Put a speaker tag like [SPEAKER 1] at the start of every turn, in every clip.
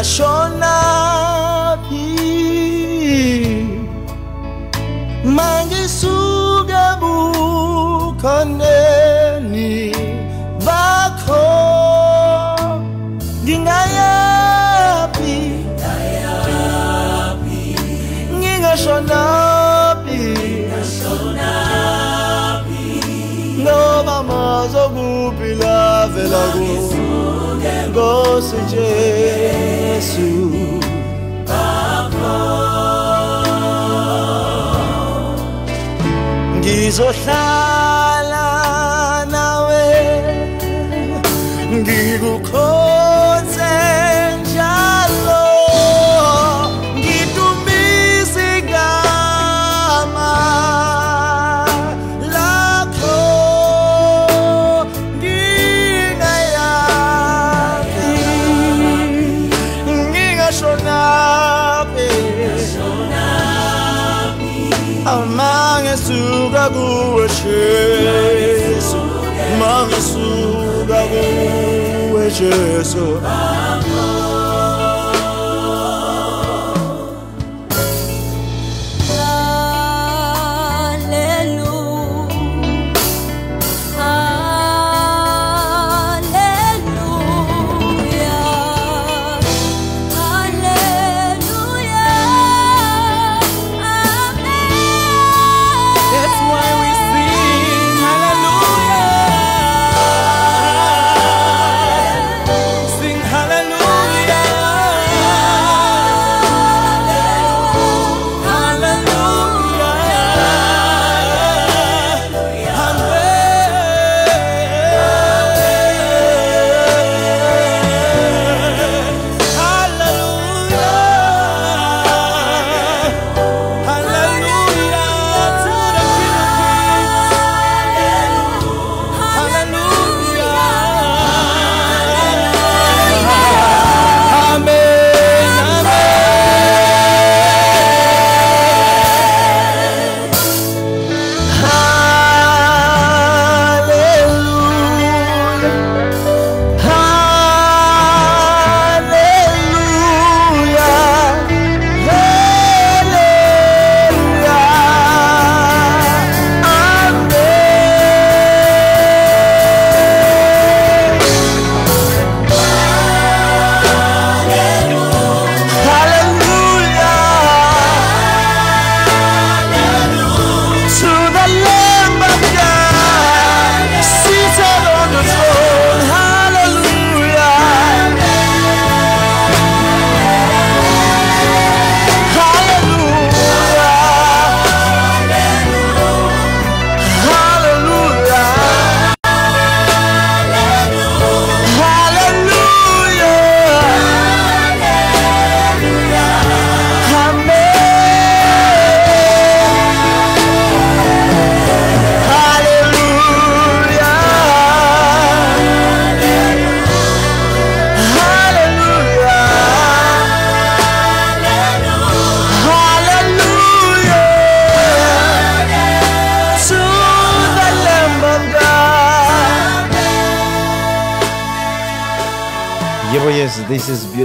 [SPEAKER 1] cachorro.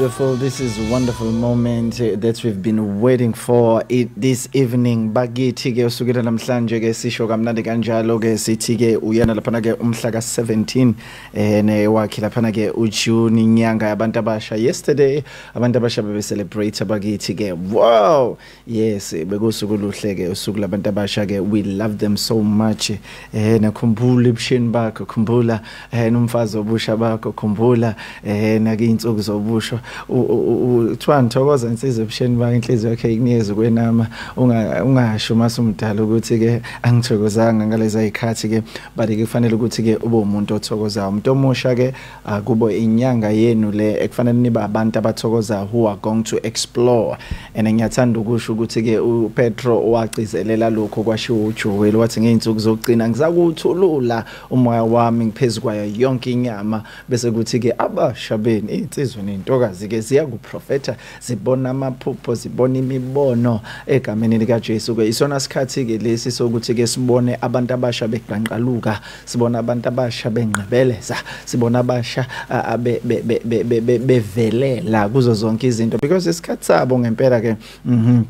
[SPEAKER 1] Beautiful. This is a wonderful moment uh, that we've been waiting for it this evening. Bakithi ke usukela namhlanje ke sisho kamnandi kanjalo ke sithi ke uyena laphana ke umhla ka 17 eh ne wakhe laphana ke uJune inyanga yabantu abasha. Yesterday abantu abasha bebe celebrate bakithi ke. Wow! Yes, bekusuku luhle ke usuku labantu abasha ke. We love them so much. Eh nakhumbula ebusheni bakho, khumbula eh nomfazi obusha bakho, khumbula eh na ke insuku
[SPEAKER 2] uzobusho kuthiwa ngithokoza insizwa ebusheni bakhe inhliziyo yakhe ikunikeza ukwenama. Unga- ungasho uma sumdala ukuthi-ke angithokozanga ngalezi ayikhathi-ke but-ke kufanele ukuthi-ke ube umuntu othokozayo. Umuntu omusha-ke ah, kubo inyanga yenu le ekufanele nibe abantu abathokozayo who are going to explore. And ngiyathanda ukusho ukuthi-ke upetro wacizelela lokho kwashiwo ujoel wathi ngey'nsuku zokugcina ngizakuwuthulula umoya wami ngiphezu kwayo yonke inyama bese kuthi-ke abasha beni iy'nsizwa ney'ntokazi-ke ziyakuprofetha zibona amaphupho zibona imibono egameni likajesu-ke isona sikhathi-ke lesi sokuthi-ke sibone abantu abasha beqanqaluka sibone abantu abasha benqebeleza sibone abasha be- be- be- be- be- be- bevelela kuzo zonke izinto. Because isikhathi sabo ngempela-ke mhm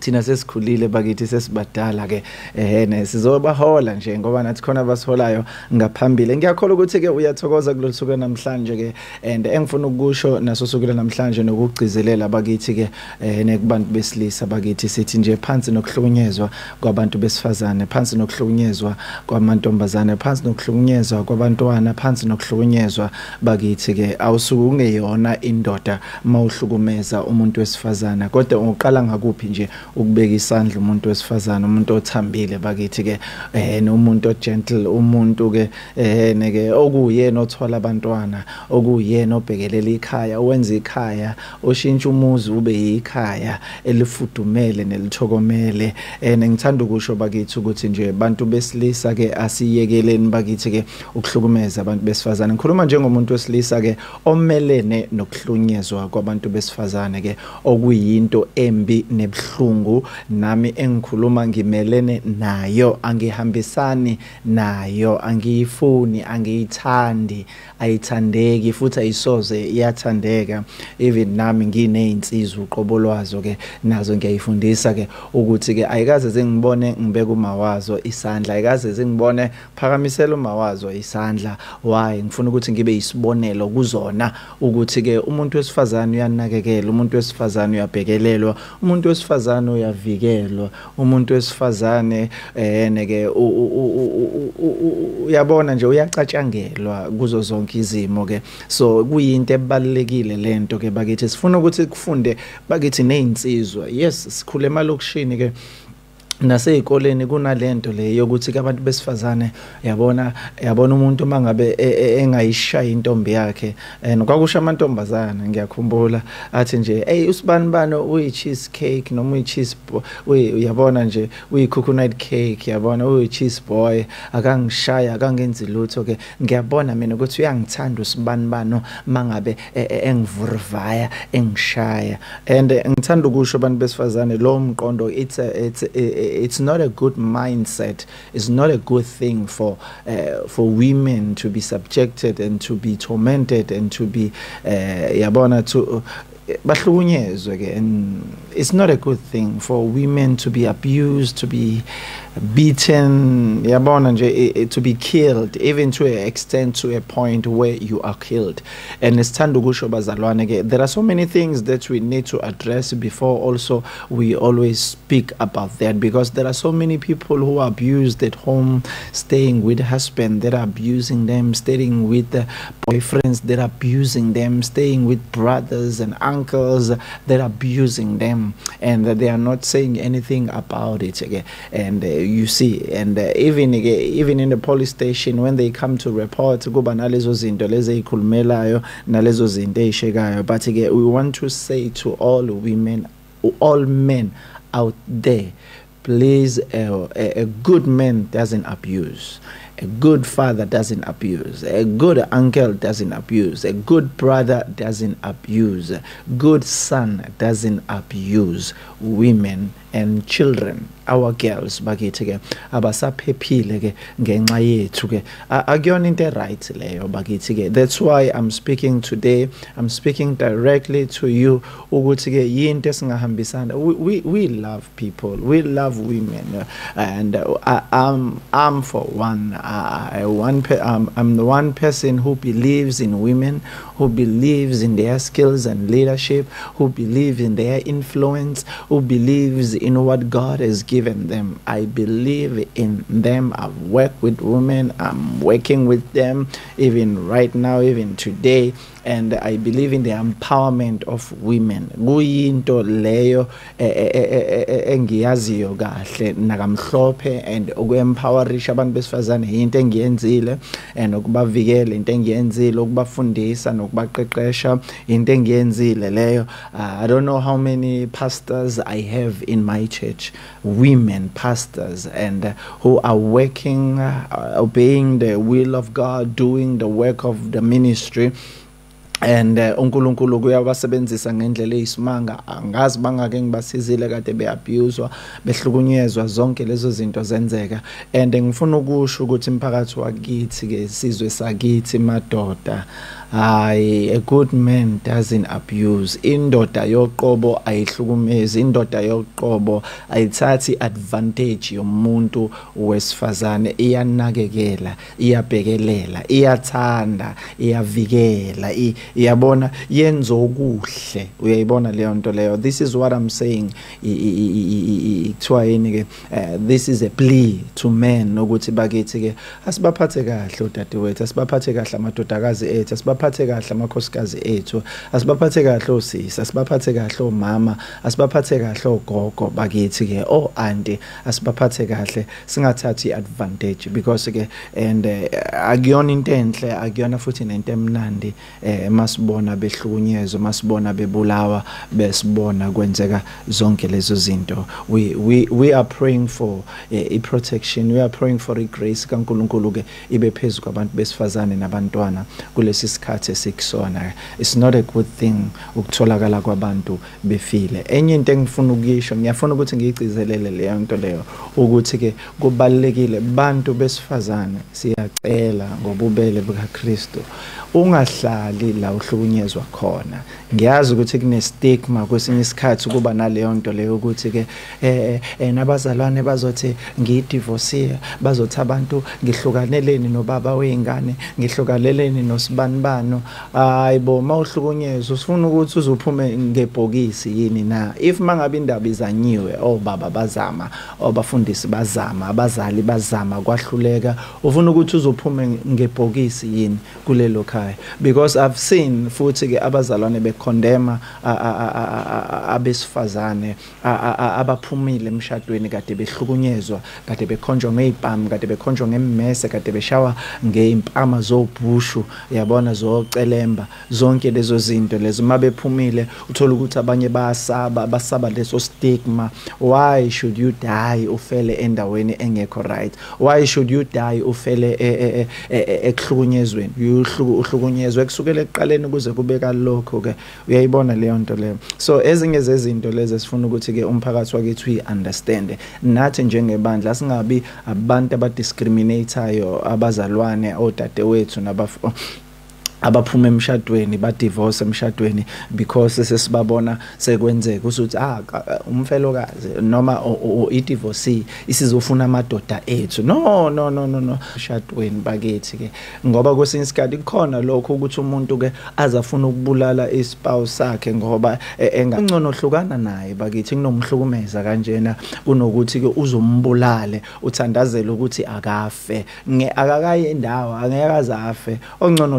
[SPEAKER 2] thina sesikhulile bakithi sesibadala ke eh ne sizobahola nje ngoba nathi khona abasiholayo ngaphambili. Ngiyakholwa ukuthi ke uyathokoza kulolu suku namhlanje ke and engifuna ukusho naso sukela namhlanje nokugcizelela bakithi ke eh nekubantu besilisa bakithi sithi nje phansi nokuhlukunyezwa kwabantu besifazane phansi nokuhlukunyezwa kwamantombazane phansi nokuhlukunyezwa kwabantwana phansi nokuhlukunyezwa bakithi ke awusuke ungeyona indoda mawuhlukumeza umuntu wesifazana kodwa uqala ngakuphi nje ukubeka isandla umuntu wesifazana umuntu othambile bakithi ke eh nomuntu ogentle umuntu ke eh neke okuyena othwala abantwana okuyena obhekelela ikhaya wenza ikhaya oshintsha umuzi ube yikhaya elifudumele nelithokomele. And ngithanda ukusho bakithi ukuthi nje bantu besilisa ke asiyekeleni bakithi ke ukuhlukumeza abantu besifazane. Ngikhuluma njengomuntu wesilisa ke omelene nokuhlunyezwa kwabantu besifazane ke okuyinto embi nebhlungu nami engikhuluma ngimelene nayo angihambisani nayo angiyifuni angiyithandi. Ayithandeki futhi ayisoze iyathandeka. Even nami nginezinsizwa uqobo lwazo ke nazo ngiyayifundisa ke ukuthi ke ayikaze zingibone ngibeka umawazo isandla ayikaze zingibone phakamisela umawazo isandla. Why? Ngifuna ukuthi ngibe isibonelo kuzona ukuthi ke umuntu wesifazane uyanakekela umuntu wesifazane uyabhekelelwa umuntu wesifazane uyavikelwa umuntu wesifazane eh neke u- u- u- u- u- u- uyabona nje uyacatshangelwa kuzo zonke izimo ke. So kuyinto ebalekile lento ke bakithi. Sifuna ukuthi kufunde bakithi nezinsizwa yes sikhule emalokishini ke. Nasey'koleni kunalento le yokuthi abantu besifazane yabona yabona umuntu mangabe e- e- engayishayi intombi yakhe and kwakusho amantombazana ngiyakhumbula athi nje hey usibani bani uyi cheese cake noma uyi cheese uyabona nje uyi coconut cake yabona uyi cheese boy akangishaya akangenzi lutho ke ngiyabona mina ukuthi uyangithanda usibani bano mangabe e- engivurvaya engishaya. And ngithanda ukusho abantu besifazane lo mqondo it's a, it's a, it's not a good mindset. It's not a good thing for uh, for women to be subjected and to be tormented and to be uh, yabona to bahlukunyezwe ke and it's not a good thing for women to be abused to be beaten to be killed even to a extent to a point where you are killed. And sithanda ukusho bazalwane ke there are so many things that we need to address before also we always speak about that because there are so many people who are abused at home staying with husband that are abusing them staying with boyfriends that are abusing them staying with brothers and uncles that are abusing them and that they are not saying anything about it again and uh, you see and uh, even again, even in the police station when they come to report but again, we want to say to all women all men out there please uh, a good man doesn't abuse a good father doesn't abuse. A good uncle doesn't abuse. A good brother doesn't abuse. Good son doesn't abuse women and children our girls bakithi ke abasaphephile ke ngenxa yethu ke. Akuyona into right leyo bakithi ke. That's why i'm speaking today i'm speaking directly to you ukuthi ke yinto esingahambisana. We, we love people we love women and I, i'm i'm for one I one pe- I'm, I'm the one person who believes in women who believes in their skills and leadership who believes in their influence who believes in what God has given them. I believe in them. I've worked with women. I'm working with them. Even right now even today and i believe in the empowerment of women. Kuyinto leyo engiyaziyo kahle nakamhlophe and ukuempowerisha abantu besifazane into engiyenzile and ukubavikela into engiyenzile ukubafundisa nokubaqeqesha into engiyenzile leyo. Uh, i don't know how many pastors i have in my church women pastors and uh, who are working uh, obeying the will of god doing the work of the ministry and uh, uNkulunkulu kuyabasebenzisa ngendlela eyisimanga. Angazi bangake ngibasizile kade beabuswa behlukunyezwa zonke lezo zinto zenzeka. And ngifuna ukusho ukuthi imphakathi wakithi ke sizwe sakithi madoda. Hayi a good man doesn't abuse. Indoda yoqobo ayihlukumezi indoda yoqobo ayithathi advantage yomuntu wesifazane. Iyanakekela iyabhekelela iyathanda iyavikela iyabona yenza okuhle. Uyayibona leyo nto leyo? This is what i'm saying. Kuthiwa yini ke? Eh, this is a plea to men ukuthi bakithi ke asibaphathe kahle udadewethu asibaphathe kahle amadodakazi ethu asibaphathe kahle amakhosikazi ethu asibaphathe kahle osisi asibaphathe kahle omama asibaphathe kahle ogogo bakithi ke o auntie asibaphathe kahle. Singathathi advantage because ke and eh, akuyona into enhle akuyona futhi nento emnandi eh masibona behlukunyezwa masibona bebulawa besibona kwenzeka zonke lezo zinto. We we we are praying for eh, i protection we are praying for i grace kaNkuluNkulu ke ibe phezulu kwabantu besifazane nabantwana kulesi sikhathi. Esikusona. It's not a good thing ukutholakala kwabantu befile. Enye into engifuna ukuyisho ngiyafuna ukuthi ngiyigcizelele leyo nto leyo ukuthi ke kubalekile bantu besifazane siyacela ngobubele bukaKristu ungahlali la uhlukunyezwa khona. Ngiyazi ukuthi kune stigma kwesinye isikhathi kuba naleyo nto leyo ukuthi ke eh eh, nabazalwane bazothi ngidivorce bazothi abantu ngihlukaneleni nobaba weingane ngihlukaneleni nosibanibano hayibo mawuhlukunyezwa usifuna ukuthi uzuphume ngebhokisi yini na? If mangabe indaba izanyiwe obaba bazama obafundisi bazama abazali bazama kwahluleka ufuna ukuthi uzophume ngebhokisi yini kulelo khaya because i've seen futhi ke abazalwane becondemn abesifazane a- a- a- abaphumile emshadweni kade behlukunyezwa kade bekhonjwa ngezipam kade bekhonjwa ngemmese kade beshawa ngeimpama zobhushu yabona zocelemba zonke lezo zinto lezo mabephumile uthola ukuthi abanye bayasaba basaba leso stigma why should you die ufele endaweni engekho right why should you die ufele e- e- e- e- ekuhlukunyezweni Uyuhluku- uhlukunyezwe kusukela ekuqaleni kuze kube kalokho ke uyayibona leyo nto leyo. So ezinye zezinto lezi sifuna ukuthi ke umphakathi wakithi uyi understand nathi njengebandla singabi abantu abadiscriminatayo abazalwane odadewethu nabaf abaphuma emshadweni ba divorce emshadweni because sesibabona sekwenzeka usuthi ah ka- umfelokazi noma o- o- o- i divorce isizofuna amadoda ethu. No no no no no. Emshadweni bakithi ke ngoba kwesinye isikhathi kukhona lokho ukuthi umuntu ke azafuna ukubulala ispouse sakhe ngoba eh, engangcono hlukana naye bakithi kunomhlukumeza kanjena kunokuthi ke uzombulale uthandazela ukuthi akafe akakaye indawo angeke azafe ongcono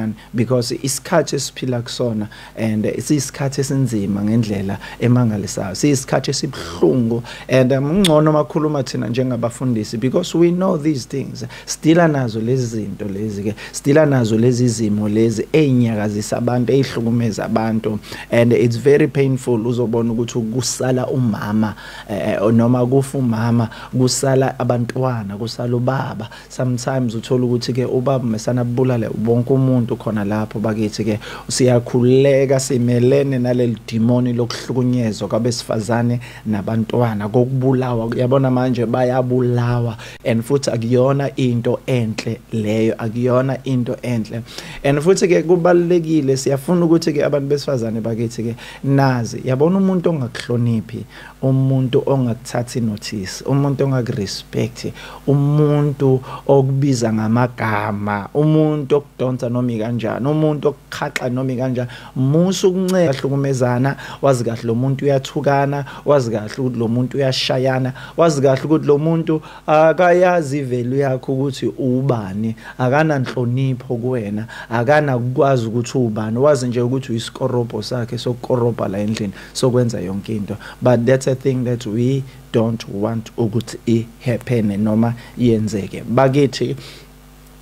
[SPEAKER 2] hlukanani because isikhathi esiphila kusona and isisikhathi esinzima ngendlela emangalisayo. Siyisikhathi esibhlungu and um, ngcono makhuluma thina njengabafundisi because we know these things. Stila nazo lezi zinto lezi ke stila nazo lezi zimo lezi ezinyakazisa abantu ezihlukumeza abantu and it's very painful uzobona ukuthi kusala umama eh, noma kufa umama kusala abantwana kusala ubaba sometimes uthola ukuthi ke ubaba mesana bulale wonke umuntu khona lapho bakithi ke siyakhuleka simelene naleli demoni lokuhlukunyezwa kwabesifazane nabantwana kokubulawa. Yabona manje bayabulawa. And futhi akuyona into enhle leyo akuyona into enhle. And futhi ke kubalekile siyafuna ukuthi ke abantu besifazane bakithi ke nazi yabona umuntu ongakuhloniphi? Umuntu ongakuthathi notice umuntu ongakurespect umuntu okubiza ngamagama umuntu okudonsa noma kanjani? Umuntu okukhaxa noma ikanjani? Musa ukunceka hlukumezana wazi kahle lo muntu uyathukana wazi kahle ukuthi lo muntu uyashayana wazi kahle ukuthi lo muntu akayazi ivelu yakho ukuthi ubani akananhlonipho kuwena akanakwazi ukuthi ubani. Wazi nje ukuthi uyisikorobho sakhe sokukorobha la endlini sokwenza yonke into. But that's a thing that we don't want ukuthi ihappen noma yenzeke. Bakithi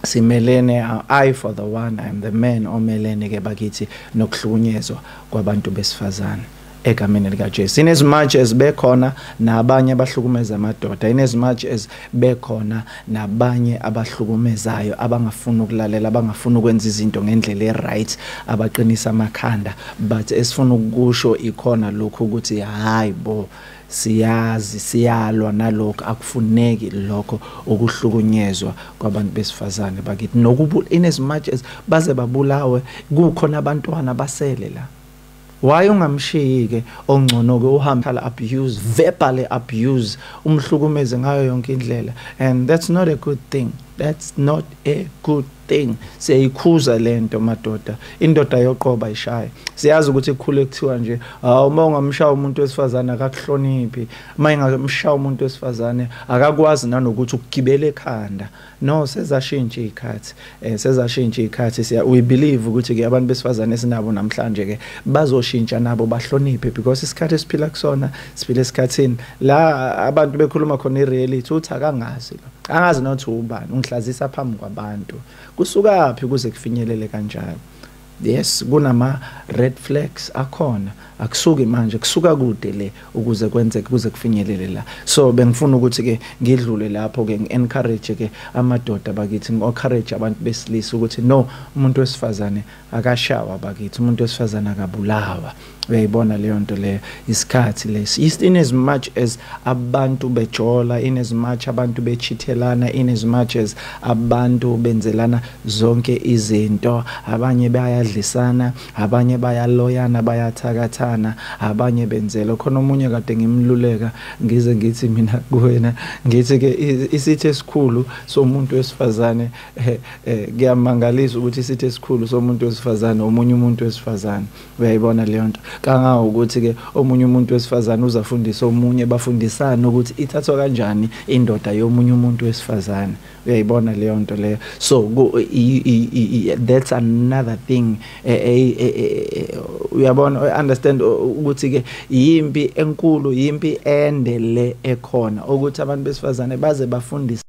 [SPEAKER 2] simelene uh, i for the one i'm the man omelene ke bakithi nokuhlukunyezwa kwabantu besifazane egameni likaJesu. In as much as bekhona nabanye abahlukumeza amadoda in as much as bekhona nabanye abahlukumezayo abangafuni ukulalela abangafuni ukwenza izinto ngendlela eright abaqinisa amakhanda. But esifuna ukusho ikhona lokho ukuthi hayi bo siyazi siyalwa nalokho akufuneki lokho okuhlukunyezwa kwabantu besifazane bakithi. Nokubu in as much as baze babulawe kukhona abantwana basele la. Why ungamshiyi ke ongcono ke uhamba abuse verbally abuse umhlukumeze ngayo yonke indlela? And that's not a good thing. That's not a good thing siyayikhuza lento madoda. Indoda yoqoba ishaye siyazi ukuthi kukhule kuthiwa nje hawu uma ungamshaya umuntu wesifazane akakuhloniphi. Uma ingamshaya umuntu wesifazane akakwazi nanokuthi ukugibele ekhanda. No sezashintsha izikhathi eh sezashintsha izikhathi siya we believe ukuthi ke abantu besifazane sinabo namhlanje ke bazoshintsha nabo bahloniphe because isikhathi esiphila kusona siphila esikhathini. La abantu bekhuluma khona ireality uthi akangazi lo. Angazi nothi ubani. Ungihlazisa phambi kwabantu. Kusuka phi kuze kufinyelele kanjalo yes kunama red flags akhona. Akusuki manje kusuka kude le ukuze kwenzeke kuze kufinyelele la. So bengifuna ukuthi ke ngidlule lapho ke ngi-encourage ke amadoda bakithi ngi-encourage abantu besilisa ukuthi no umuntu wesifazane akashawa bakithi umuntu wesifazane akabulawa. Uyayibona leyo nto leyo isikhathi lesi in as much as abantu bejola in as much abantu bechithelana in as much as abantu benzelana zonke izinto abanye bayadlisana abanye bayaloyana bayathakathana abanye benzela khona omunye kade ngimluleka ngize ngithi mina kuwena ngithi ke isithi esikhulu somuntu wesifazane kuyamangalisa ukuthi isithi esikhulu somuntu wesifazane omunye umuntu wesifazane. Uyayibona leyo nto? Kangangokuthi ke omunye umuntu wesifazane uzafundisa omunye bafundisana ukuthi ithathwa kanjani indoda yomunye umuntu wesifazane. Uyayibona leyo nto leyo. So that's another thing. Uyabona understand ukuthi ke yimpi enkulu yimpi ende le ekhona. Ukuthi abantu besifazane baze bafundisane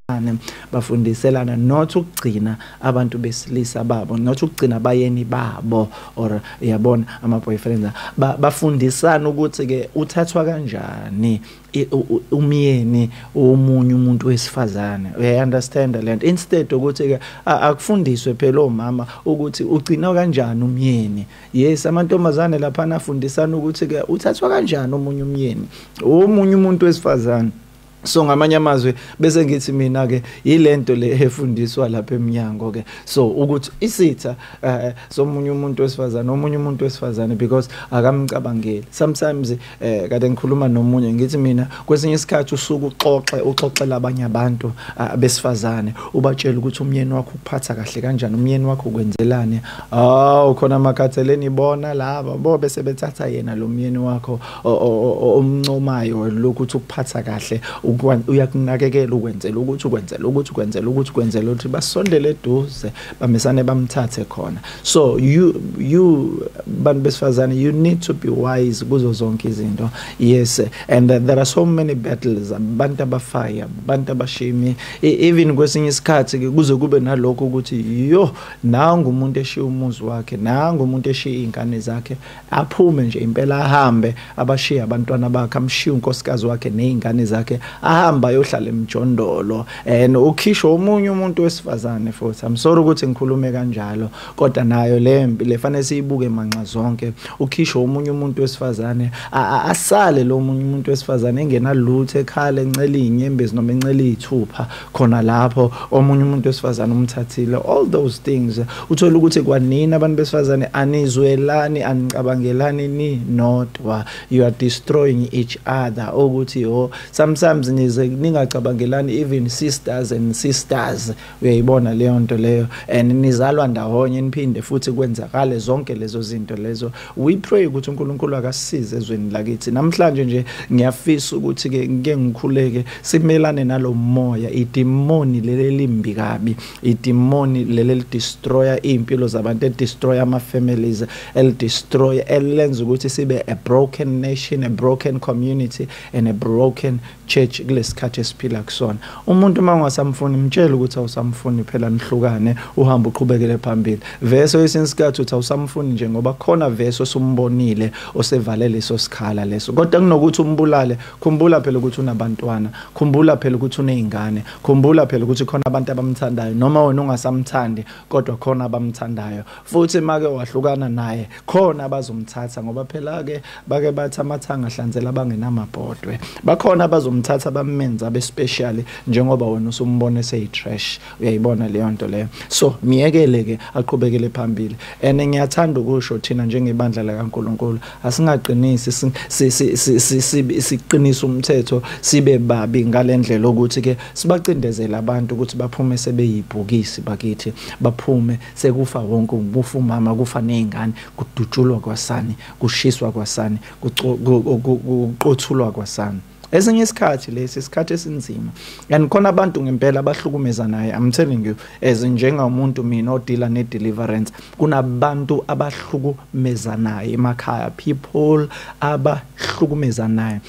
[SPEAKER 2] bafundiselana not ukugcina abantu besilisa babo not ukugcina abayeni babo or uyabona ama boyfriends bafundisana ukuthi ke uthathwa kanjani umyeni omunye umuntu wesifazane. Uya understand lento instead ukuthi ke akufundiswe phela omama ukuthi ugcina kanjani umyeni. Yes amantombazane lapha afundisana ukuthi ke uthathwa kanjani omunye umyeni omunye umuntu wesifazane. So ngamanye amazwi bese ngithi mina ke yilento le efundiswa lapha eminyango ke. So ukuthi isitha uh, somunye umuntu wesifazane omunye umuntu wesifazane because akamcabangeli. Sometimes eh kade ngikhuluma nomunye ngithi mina kwesinye isikhathi usuku uxoxe uxoxela abanye abantu uh, besifazane. Ubatshela ukuthi umyeni wakho ukuphatha kahle kanjani umyeni wakho ukwenzelani. Awu khona amakhatheleni ibona laba bo bese bethatha yena lo myeni wakho omncomayo lokuthi ukuphatha kahle uyakunakekela ukwenzela ukuthi ukwenzela ukuthi ukwenzela ukuthi ukwenzela ukuthi basondele eduze bamesane bamthathe khona. So you you bantu besifazane you need to be wise kuzo zonke izinto. Yes and uh, there are so many battles abantu abafaya abantu abashimi even kwesinye isikhathi kuze kube nalokho ukuthi yo nangu umuntu eshiya umuzi wakhe nangu umuntu eshiya izingane zakhe aphume nje impela ahambe abashiya abantwana bakhe amshiya unkosikazi wakhe nezingane zakhe ahamba ayohlala emjondolo and ukhishwa omunye umuntu wesifazane futhi. I'm sorry ukuthi ngikhulume kanjalo kodwa nayo le mpi lefanele siyibuke manxa zonke. Ukhishwa omunye umuntu wesifazane asale lo munye umuntu wesifazane engenalutho ekhala encela inyembezi noma encela izithupha khona lapho omunye umuntu wesifazane umthathile. All those things uthola ukuthi kwanini abantu besifazane anizwelani anicabangelani ni nodwa you are destroying each other. Ukuthi ho sometimes nize ningacabangelani even sisters and sisters. Uyayibona leyo nto leyo? And nizalwa ndawonye niphinde futhi kwenzakale zonke lezo zinto lezo. We pray ukuthi uNkulunkulu akasisize ezweni lakithi. Namhlanje nje ngiyafisa ukuthi ke ngike ngikhuleke simelane nalomoya idemoni leli limbi kabi. Idemoni leli lidestroya impilo zabantu edestroya ama families el destroy elenza ukuthi sibe a broken nation a broken community and a broken church. Kulesikhathi esiphila kusona. Umuntu uma ungasamfuni mtshela ukuthi awusamfuni phela nihlukane uhamba uqhubekele phambili. Verse esinsikhathi uthi awusamfuni nje ngoba khona verse osumbonile osevale leso sikhala leso. Kodwa kunokuthi umbulale khumbula phela ukuthi unabantwana khumbula phela ukuthi unezingane khumbula phela ukuthi khona abantu abamthandayo noma wena ungasamthandi kodwa khona abamthandayo. Futhi make wahlukana naye khona abazomthatha ngoba phela ke bake bathi amathanga ahlanzela bangenamabhodwe. Bakhona abazomthatha bamenza abe special njengoba wena usumbone seyitrash. Uyayibona leyo nto leyo. So miyekele ke aqhubekele phambili. And ngiyathanda ukusho thina njengebandla lakaNkuluNkulu asingaqinisi si- si- si- si- si- si- siqinise umthetho sibe babi ngalendlela ukuthi ke sibacindezela abantu ukuthi baphume sebeyibhokisi bakithi baphume sekufa wonke kufa umama kufa nezingane kudutshulwa kwasani kushiswa kwasani kuco- ku- ku- ku- kuqothulwa kwasani. Esinye isikhathi lesi isikhathi esinzima. And khona abantu ngempela abahlukumeza naye i'm telling you as njengomuntu mina odila ne-deliverance kunabantu abahlukumeza naye emakhaya people abahlukumeza naye.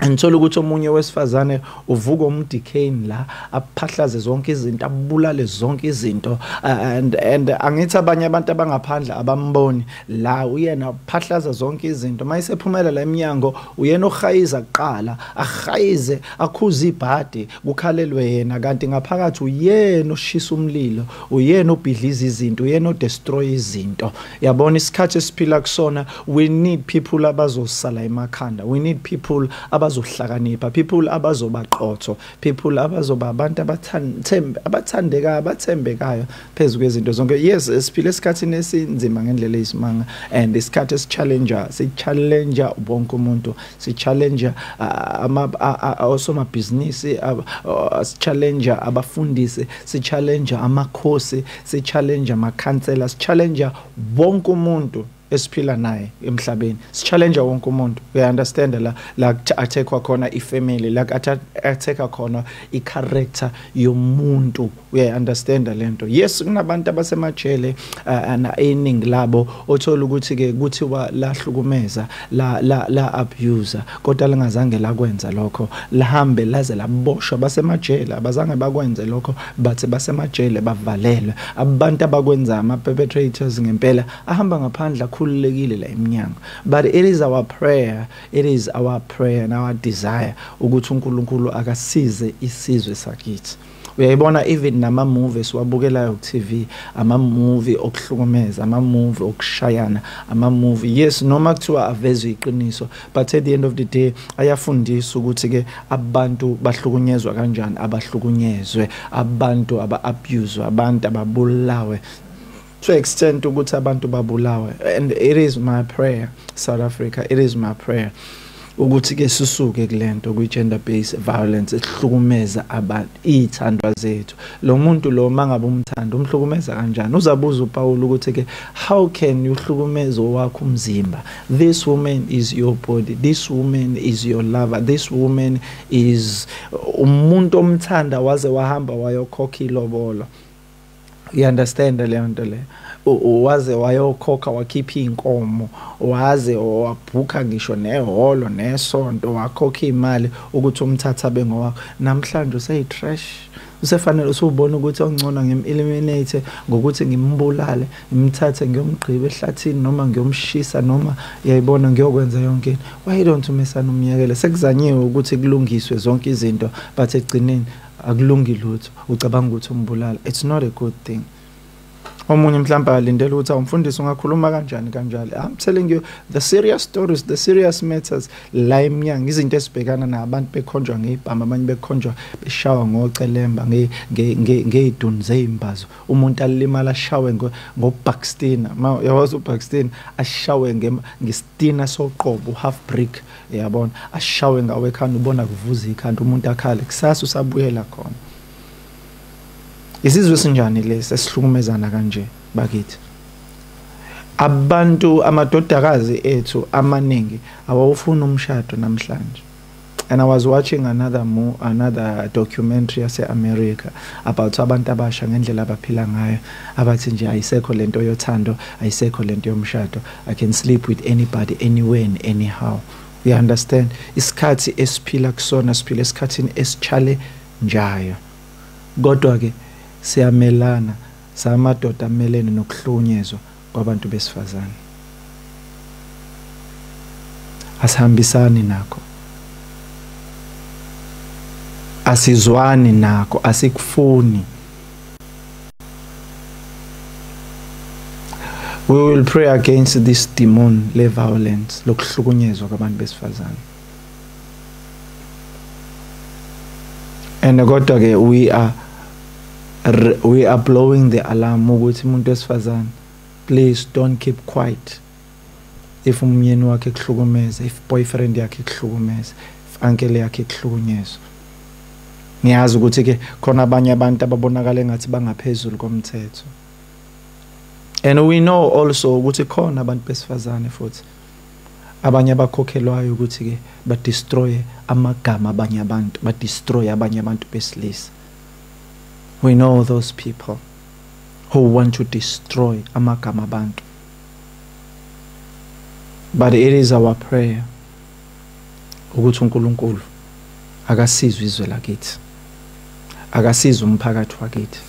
[SPEAKER 2] Angithola ukuthi omunye wesifazane uvuka umdicane la aphahlaze zonke izinto abulale zonke izinto uh, and and angithi abanye abantu abangaphandle abamboni la uyena phahlaza zonke izinto. Mayisephumela la eminyango uyena ohayiza kuqala ahayize akhuza ibhadi kukhalelwe yena. Kanti ngaphakathi uyena oshisa umlilo uyena obhidliza izinto uyena odestroy izinto. Yabona isikhathi esiphila kusona we need people abazosala emakhanda we need people abazohlakanipha people abazobaqotho people abazoba abantu abathembe abathandekayo abathembekayo phezulu kwezinto zonke. Yes siphila esikhathini esinzima ngendlela eyisimanga and isikhathi esichallenger sichallenger wonke umuntu sichallenger uh, ama a- a- osomabhizinisi ab- uh, sichallenger abafundisi sichallenger amakhosi sichallenger amakhansela sichallenger wonke umuntu. Esiphila naye emhlabeni. Sichallenger wonke umuntu. We understand la la attackwa khona ifamily la attackwa khona icharacter yomuntu. We understand lento yes kunabantu abasemajele uh, na ening labo othola ukuthi ke kuthiwa lahlukumeza la la la abuser kodwa lingazange lakwenza lokho. Lahambe laze laboshwa basemajele. Abazange bakwenze lokho bathi basemajele bavalelwe. Abantu abakwenza ama perpetrators ngempela ahamba ngaphandle akhululekile la eminyango but it is our prayer it is our prayer and our desire ukuthi uNkulunkulu akasize isizwe sakithi. Uyayibona even nama movies siwabukelayo ku TV ama movie okuhlukumeza ama movie okushayana ama movie yes noma kuthiwa avezwe iqiniso but at the end of the day ayafundisa ukuthi ke abantu bahlukunyezwa kanjani abahlukunyezwe abantu aba abuse abantu ababulawe to extent ukuthi abantu babulawe. And it is my prayer South Africa it is my prayer ukuthi ke sisuke kulento kwi gender based violence ehlukumeza abantu ithandwa zethu. Lo muntu lo mangabe umthanda umhlukumeza kanjani? Uzabuza uPaul ukuthi ke how can you hlukumeza wakho umzimba? This woman is your body this woman is your lover this woman is umuntu omthanda waze wahamba wayokhokha ilobolo you understand leyo nto leyo U- waze wayokhokha wakhipha inkomo waze wabhuka ngisho nehholo nesonto wakhokha imali ukuthi umthatha abe ngowakho. Namhlanje useyitrash usefanele usubona ukuthi ongcono ngim-eliminate ngokuthi ngimbulale ngimthathe ngiyomgqiba ehlathini noma ngiyomshisa noma yayibona ngiyokwenza yonke into. Why don't umesana umyekele? Sekuzanyiwe ukuthi kulungiswe zonke izinto but ekugcineni akulungi lutho ucabanga ukuthi umbulala. It's not a good thing omunye mhlawumbe alindele ukuthi awumfundisi ungakhuluma kanjani kanjalo i'm telling you the serious stories the serious matters la emnyango izinto esibhekana nabantu bekhonjwa ngeibhama abanye bekhonjwa beshawa ngocelemba ngey'duni zey'mbazo. Umuntu alimala ashawe ngobuxtina yawazi ubuxtina ashawe ngestina soqobo half brick yabona? Ashawe ngawo ekhanda ubona kuvuza ikhanda umuntu akhale. Kusasa usabuyela khona. Isizwe sinjani lesi esihlukumezana kanje bakithi? Abantu amadodakazi ethu amaningi awawufuna umshado namhlanje. And i was watching another mo another documentary yase America about abantu abasha ngendlela abaphila ngayo abathi nje ayisekho lento yothando ayisekho lento yomshado. I can sleep with anybody anywhere and anyhow. You understand? Isikhathi esiphila kusona siphila esikhathini esichale njayo. Kodwa ke siyamelana samadoda amelene nokuhlukunyezwa kwabantu besifazane. Asihambisani nakho. Asizwani nakho asikufuni. We will pray against this demon le violence lokuhlukunyezwa kwabantu besifazane. And kodwa ke we are we are blowing the alarm ukuthi umuntu wesifazane please don't keep quiet. If umyeni wakhe kuhlukumeza if boyfriend yakhe kuhlukumeza if uncle yakhe kuhlukunyezwa. Ngiyazi ukuthi ke khona abanye abantu ababonakala engathi bangaphezulu komthetho. And we know also ukuthi khona abantu besifazane futhi abanye abakhokhelwayo ukuthi ke ba destroy amagama abanye abantu ba destroy abanye abantu besilisa. We know those people who want to destroy amagama abantu. But it is our prayer ukuthi uNkulunkulu akasizwe izwe lakithi. Akasizwe umphakathi wakithi.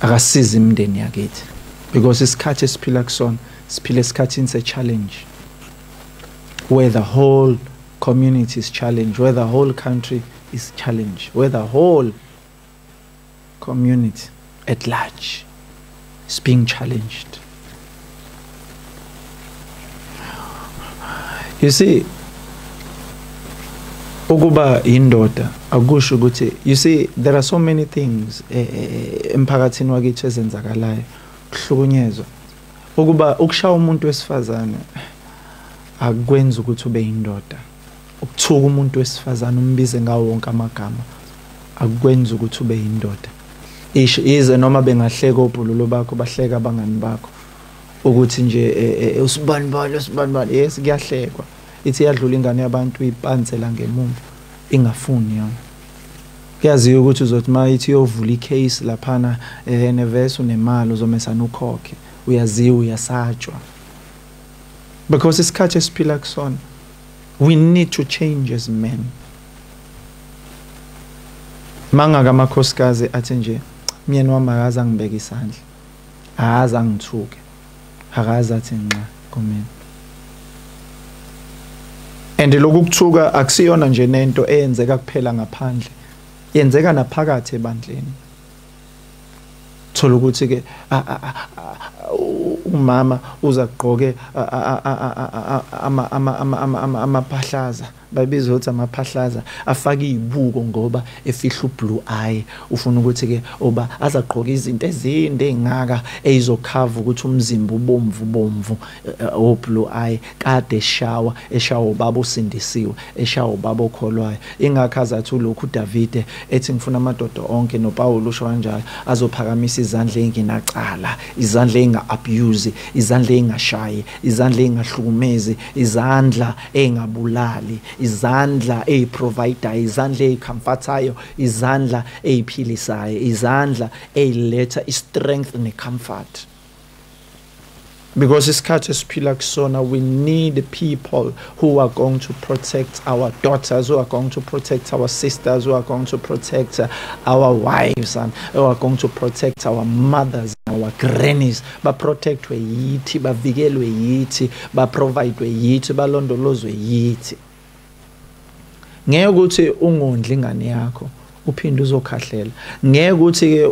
[SPEAKER 2] Akasize imindeni yakithi. Because isikhathi esiphila kusona siphila esikhathini se challenge where the whole community is challenged, where the whole country is challenged, where the whole community at large is being challenged. You see, ukuba indoda akusho ukuthi you see there are so many things eh, eh, emphakathini wakithi ezenzakalayo kuhlukunyezwa. Ukuba ukushaya umuntu wesifazane akwenza ukuthi ube indoda ukuthuka umuntu wesifazane umbize ngawo wonke amagama akwenza ukuthi ube indoda isho ize noma bengahleka obhululo bakho bahleka abangani bakho. Ukuthi nje e, e, usibani bani usibani bani. Yes kuyahlekwa. Ithi yadlula ingane yabantu ipantsela ngemuva ingafuni yona. Kuyaziwa ukuthi uzothi uma ithi yovula icase laphana enevese unemali uzomesana ukhokhe. Uyaziwa uyasatshwa because isikhathi esiphila kusona we need to change as men. Mangaka amakhosikazi athi nje myeni wami akaze angibeke isandla akaze angithuke akaze athi nqa kumina and lokhu kuthuka akusiyona nje nento eyenzeka kuphela ngaphandle yenzeka naphakathi ebandleni thola ukuthi ke umama uza kugqoke ama ama ama amaphahlaza babiza ukuthi amaphahlaza afake izibuko ngoba efihla ublue eye. Ufuna ukuthi ke oba azagqoka izinto ezinde engaka ezizokhava ukuthi umzimba ubomvu bomvu o blue eye. Kade eshawa eshawa baba usindisiwe eshawa baba okholwayo. Ingakho azathi lokhu uDavide ethi ngifuna amadoda onke noPaul usho kanjalo azophakamisa izandla enginacala izandla enga abuse izandla engashayi izandla engahlukumezi izandla engabulali izandla eziprovider izandla eyikhamfathayo izandla eyiphilisayo izandla ey'letha i-strength ne-comfort. Because isikhathi esiphila kusona we need people who are going to protect our daughters who are going to protect our sisters who are going to protect our wives and who are going to protect our mothers our grannies. Baprotectwe yithi bavikelwe yithi baprovidwe yithi balondolozwe yithi ngeke ukuthi ungondla ingane yakho uphinde uzokhahlela. Ngeke ukuthi ke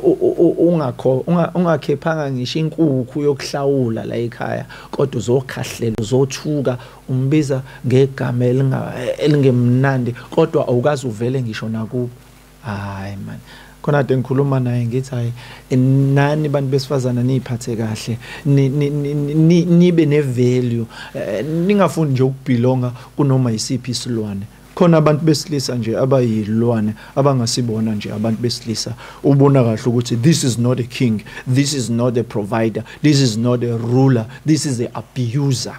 [SPEAKER 2] ungakho ungakhephanga ngisho inkukhu yokuhlawula la ekhaya kodwa uzokhahlela uzothuka umbiza ngegama elingemnandi kodwa awukazi uvele ngisho nakubo hayi man. Khona kade ngikhuluma naye ngithi hayi nani bantu besifazana niyiphathe kahle nibe nevalue eh, ningafundi nje ukubhilonga kunoma yisiphi isilwane. Khona abantu besilisa nje abayilwane abangasibona nje abantu besilisa. Ubona kahle ukuthi this is not a king this is not a provider this is not a ruler this is a abuser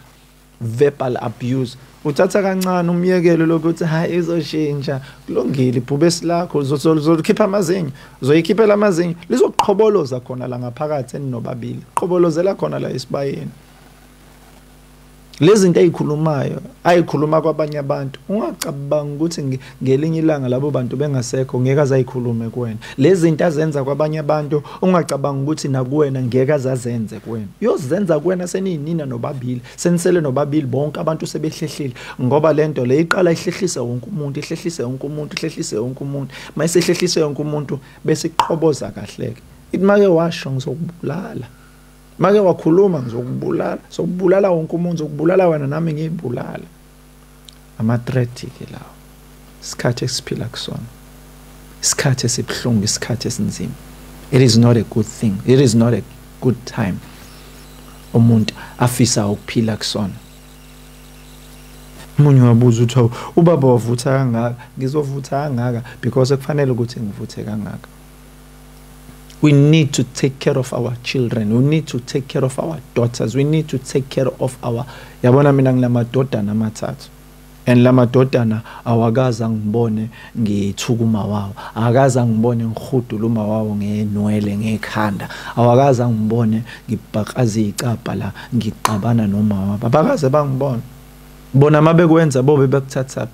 [SPEAKER 2] verbal abuse. Uthatha kancane umyekelo lokuthi hayi izoshintsha. Kulungile ibhubesi lakho uzokhipha amazinyo uzoyikhiphela amazinyo. Lizoqhoboloza khona la ngaphakathi eninobabili qhobolozela khona la esibayeni. Lezi zinto ezikhulumayo ayikhuluma kwabanye abantu. Ungacabanga ukuthi ngelinye ilanga labo bantu bengasekho ngeke azayikhulume kuwena. Lezi zinto azenza kwabanye abantu ungacabanga ukuthi nakuwena ngeke azazenze kuwena. Yozenza kuwena seniyinina nobabili senisele nobabili bonke abantu sebehlehlile ngoba lento le iqala ihlehlisa wonke umuntu ihlehlise wonke umuntu ihlehlise wonke umuntu. Mayisehlehlise wonke umuntu bese iqhoboza kahleke. Ithi make washo ngizokubulala. Make wakhuluma ngizokubulala sokubulala wonke umuntu zokubulala wena nami ngiyibulala. Ama-threat ke lawo isikhathi esiphila kusona isikhathi esibuhlungu isikhathi esinzima. It is not a good thing it is not a good time. Umuntu afisa ukuphila kusona. Umunye wabuza ukuthi ubaba wavutha kangaka ngizovutha kangaka? Because kufanele ukuthi ngivuthe kangaka. We need to take care of our children. We need to take care of our daughters. We need to take care of our yabona mina nginamadodana amathathu. And lamadodana awakaze angibone ngithukuma wawo akaze angibone ngihudula uma wawo ngenwele ngekhanda. Awakaze angibone ngibhakaza icapha la ngiqabana noma wabo abakaze bangibona bona mabekwenza bobe bekuthatha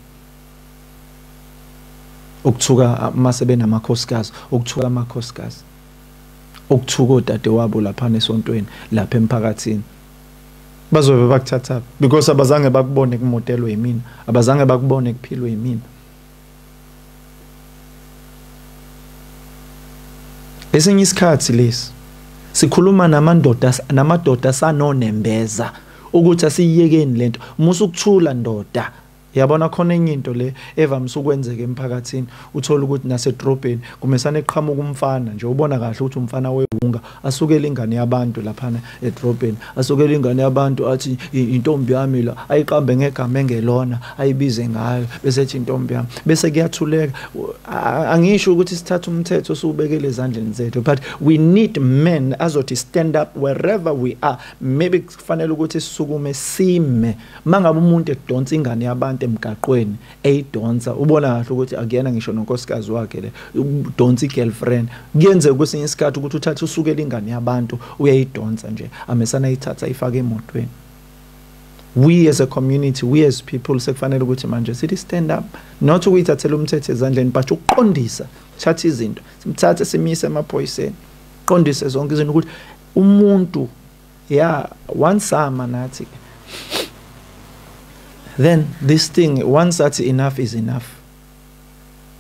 [SPEAKER 2] ukuthuka mase benamakhosikazi ukuthuka amakhosikazi. Ukuthuka odade wabo lapha nesontweni lapha emphakathini. Bazobe bakuthatha because abazange bakubone kumodelwe yimina abazange bakubone kuphilwe yimina esinye isikhathi lesi sikhuluma namandoda namadoda sanonembeza ukuthi asiyiyekeni lento. Musu ukuthula ndoda yabona khona enye into le evamise ukwenzeka emphakathini. Uthola ukuthi nasedrobheni kumesana eqhamuka umfana nje ubona kahle ukuthi umfana wewunga asukele ingane yabantu laphana edrobheni asukele ingane yabantu athi intombi yami la ayiqambe ngegama engelona ayibize ngayo bese ethi intombi yami. Bese kuyathuleka. Angisho ukuthi sithatha umthetho siubekele ezandleni zethu but we need men azothi stand up wherever we are. Maybe kufanele ukuthi sisukume sime. Mangabe umuntu edonsa ingane yabantu emgaqweni eyidonsa ubona kahle ukuthi akuyena ngisho nonkosikazi wakhe le. Udonsa igirlfriend. Kuyenzeka kwesinye isikhathi ukuthi uthathe usukele ingane yabantu uyayidonsa nje amesana ayithatha ayifake emotweni. We as a community we as people sekufanele ukuthi manje sithi stand up not ukuyithathela umthetho ezandleni but ukuqondisa thatha izinto simthathe simise emaphoyiseni qondise zonke izinto ukuthi umuntu ya wansama nathi then this thing once that's enough is enough.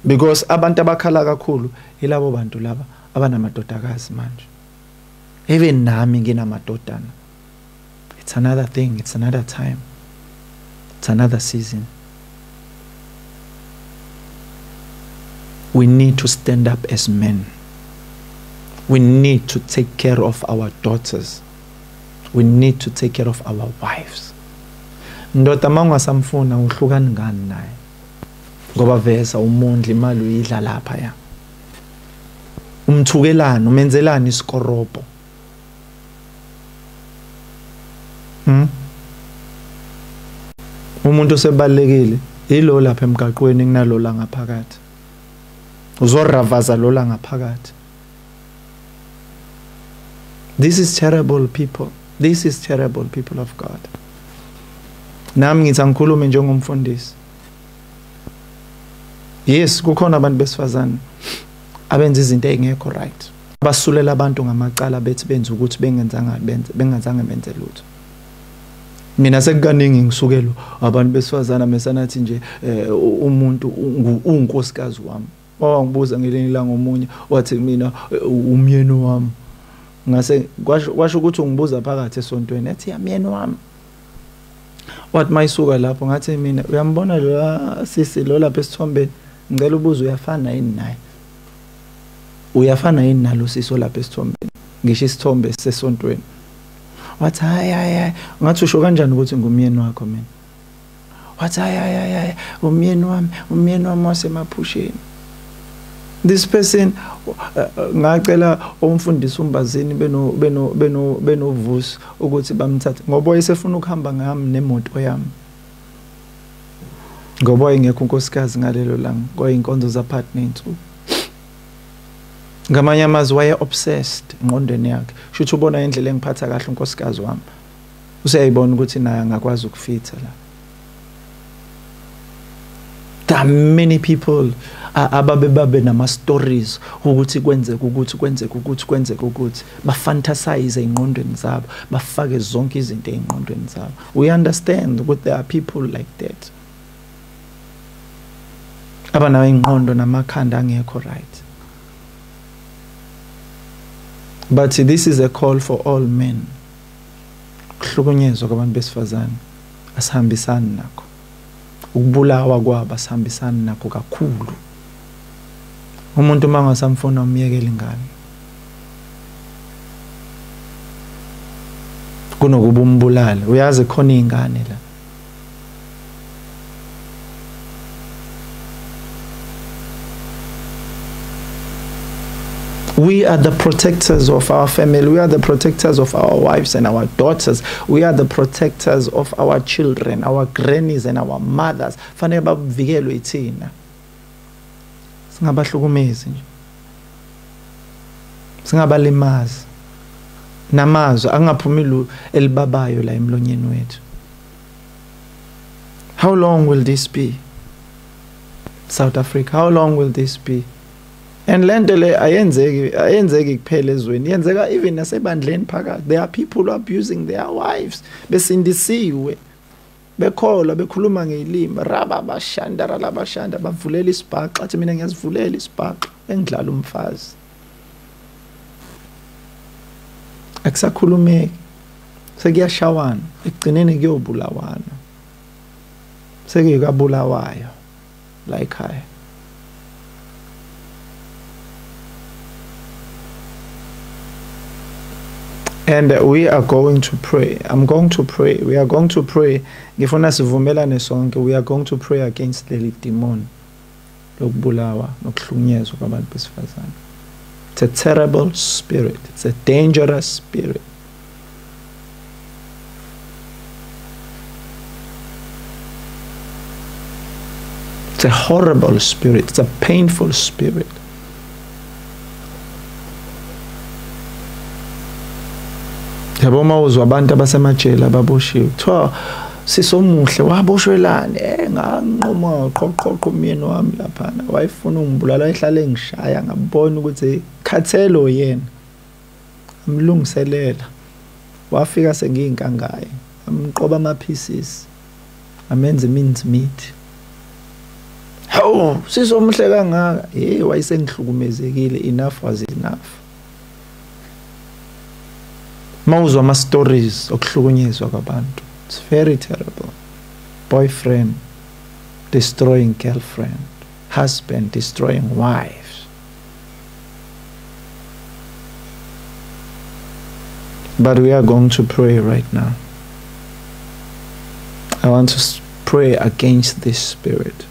[SPEAKER 2] Because abantu abakhala kakhulu yilabo bantu laba abanamadodakazi manje. Even nami nginamadodana it's another thing it's another time. It's another season. We need to stand up as men. We need to take care of our daughters. We need to take care of our wives ndoda mangasamfuna uhlukani ngani naye? Ngoba vesa umondli imali uyidla lapha ya umthukelana umenzelani isikorobo hm umuntu osebalekile yilo lapha emgaqweni kunalo la ngaphakathi. Uzoravaza lo la ngaphakathi. This is terrible people. This is terrible people of god. Nami ngithi angikhulume njengomfundisi. Yes kukhona abantu besifazane abenza izinto ezingekho right. Abasulela abantu ngamacala bethi benza ukuthi bengenzanga benze bengazange benze lutho. Mina sekukaningi ngisukelo abantu besifazana mesanathi nje umuntu unkosikazi wami. Wangibuza ngelinye ilanga omunye wathi mina umyeni wami. Ngase kwasho ukuthi ungibuza phakathi esontweni ethi yamyeni wami. Wathi mayisuka lapho ngathi mina uyambona lo sisi lo lapha esithombeni? Ngicela ubuze uyafana yini naye? Uyafana yini nalo siso lapha esithombeni? Ngisho isithombe sesontweni. Wathi hayi hayi ngathi usho kanjani ukuthi ngumyeni wakho mina? Wathi hayi hayi umyeni wami umyeni wami wasemaphusheni this person ngacela umfundisi umbazini beno beno beno benovusi ukuthi bamthathe. Ngoba wayesefuna ukuhamba ngami nemoto yami. Ngoba ingekho unkosikazi ngalelo langa kwayinkonzo zapartners ngamanye amazwi waye obsessed engqondweni yakhe. Shuthi ubona indlela engiphatha kahle unkosikazi wami. Useyayibona ukuthi naye angakwazi ukufitha la. There are many people ababe babe nama stories ukuthi kwenzeke ukuthi kwenzeke ukuthi kwenzeke ukuthi. Bafantasize engqondweni zabo bafake zonke izinto engqondweni zabo. We understand ukuthi there are people like that. Abanayo ingqondo namakhanda angekho right. But this is a call for all men. Kuhlukunyezwa kwabantu besifazane. Asihambisani nakho. Ukubulawa kwabo asihambisani nakho kakhulu. Umuntu mangasamfuna umyekela ingane. Kunokuba umbulale uyazi khona izingane la. We are the protectors of our family. We are the protectors of our wives and our daughters. We are the protectors of our children, our grannies and our mothers. Fanele bavikelwe ithina. Singabahlukumezi nje. Singabalimazi. Namazwi angaphumi elibabayo la emlonyeni wethu. How long will this be? South Africa, how long will this be? And lento le ayenzeki ayenzeki kuphela ezweni. Yenzeka even nasebandleni phakathi. There are people abusing their wives. Besindisiwe. Bekholwa bekhuluma ngelimi raba bashanda rala bashanda. Bavulela isibhaxa athi mina ngiyazivulela isibhaxa engidlala umfazi. Akusakhulumeki. Sekuyashawana. Ekugcineni kuyobulawana. Sekuyikabulawayo. La ekhaya and we are going to pray. I'm going to pray. We are going to pray. Ngifuna sivumelane sonke. We are going to pray against leli demon lokubulawa nokuhlukunyezwa kwabantu besifazane. It's a terrible spirit. It's a dangerous spirit. It's a horrible spirit. It's a painful spirit yabo mawuzwa abantu abasemajele ababoshiwe kuthiwa sisomuhle waboshwelane eh nganqoma qoqoqo umyeni wami laphana. Wayefuna ungibulala wayehlala engishaya. Ngabona ukuthi khathelo yena amlungiselela wafika sengiyinkangaye. Amqoba ama pieces amenza mince meat hawu sisomuhle kangaka? Hey wayesengihlukumezekile enough was enough. Mawuzwa ama stories okuhlukunyezwa kwabantu. It's very terrible. Boyfriend destroying girlfriend. Husband destroying wives. But we are going to pray right now. I want to pray against this spirit.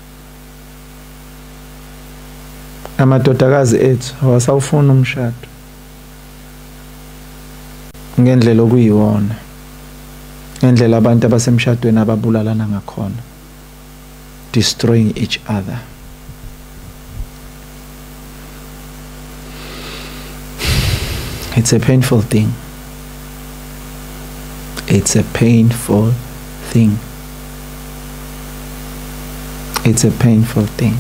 [SPEAKER 2] Amadodakazi ethu awasawufuna umshado ngendlela okuyiwona ngendlela abantu abasemshadweni ababulalana ngakhona destroying each other. It's a painful thing. It's a painful thing. It's a painful thing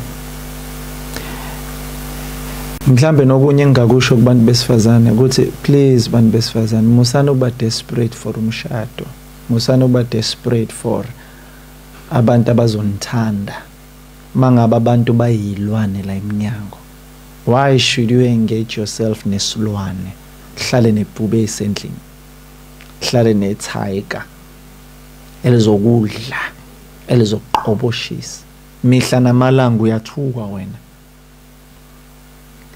[SPEAKER 2] mhlambe nokunye engingakusho kubantu besifazane ukuthi please bantu besifazane musana ukuba desperate for umshado. Musana ukuba desperate for abantu abazonithanda. Mangabe abantu bayilwane la eminyango why should you engage yourself nesilwane? Hlale nebhube esendlini. Hlale netiger elizokudla elizokuqoboshisa. Mihla namalanga uyathuka wena.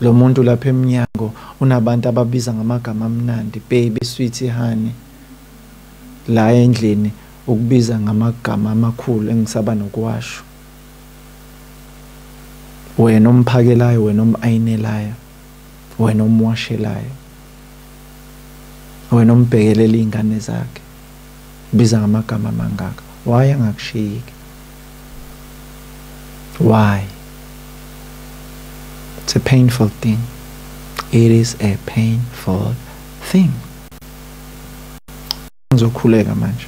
[SPEAKER 2] Lo muntu lapha eminyango unabantu ababiza ngamagama amnandi baby sweet honey. La endlini ukubiza ngamagama amakhulu engisaba nokuwasho. Wena omphakelayo wena omayinelayo wena omwashelayo wena ombhekelela izingane zakhe. Biza ngamagama mangaka. Why angakushiyiki why? It's a painful thing. It is a painful thing. Ngizokhuleka manje.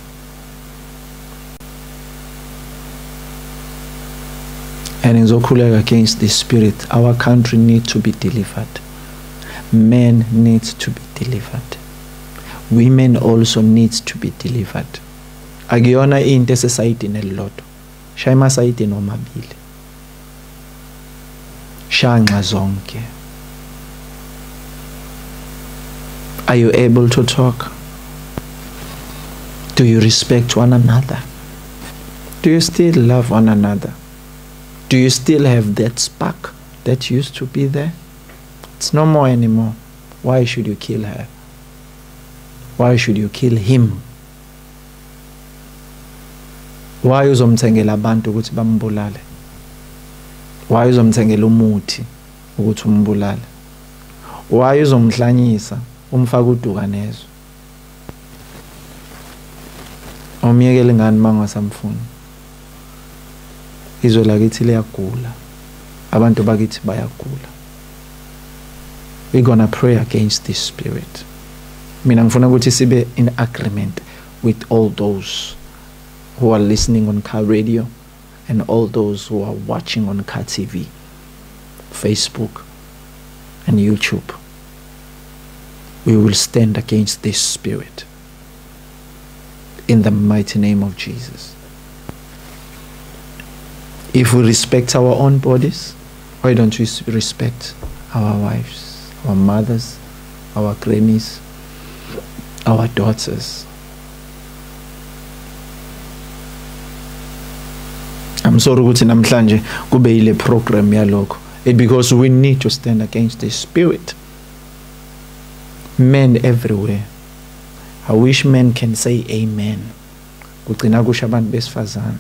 [SPEAKER 2] And ngizokhuleka against this spirit. Our country needs to be delivered. Men needs to be delivered. Women also needs to be delivered. Akuyona into esesayidini elilodwa shaya emasayidini omabili shanxa zonke. Are you able to talk? Do you respect one another? Do you still love one another? Do you still have that spark that used to be there? It's no more anymore. Why should you kill her? Why should you kill him? Why uzomthengela abantu ukuthi bambulale why uzomthengela umuthi ukuthi umbulale. Why uzomhlanyisa umfaka uduka nezwe umyekele ngani mangasamfuni izwe lakithi liyagula. Abantu bakithi bayagula. We're gonna pray against this spirit. Mina ngifuna ukuthi sibe in agreement with all those who are listening on car radio. And all those who are watching on car tv facebook and youtube we will stand against this spirit in the mighty name of jesus if we respect our own bodies why don't we respect our wives our mothers our grannies our daughters. I'm sorry ukuthi namhlanje kube ile program yalokho. Because we need to stand against the spirit. Men everywhere. I wish men can say amen. Kugcina kusho abantu besifazane.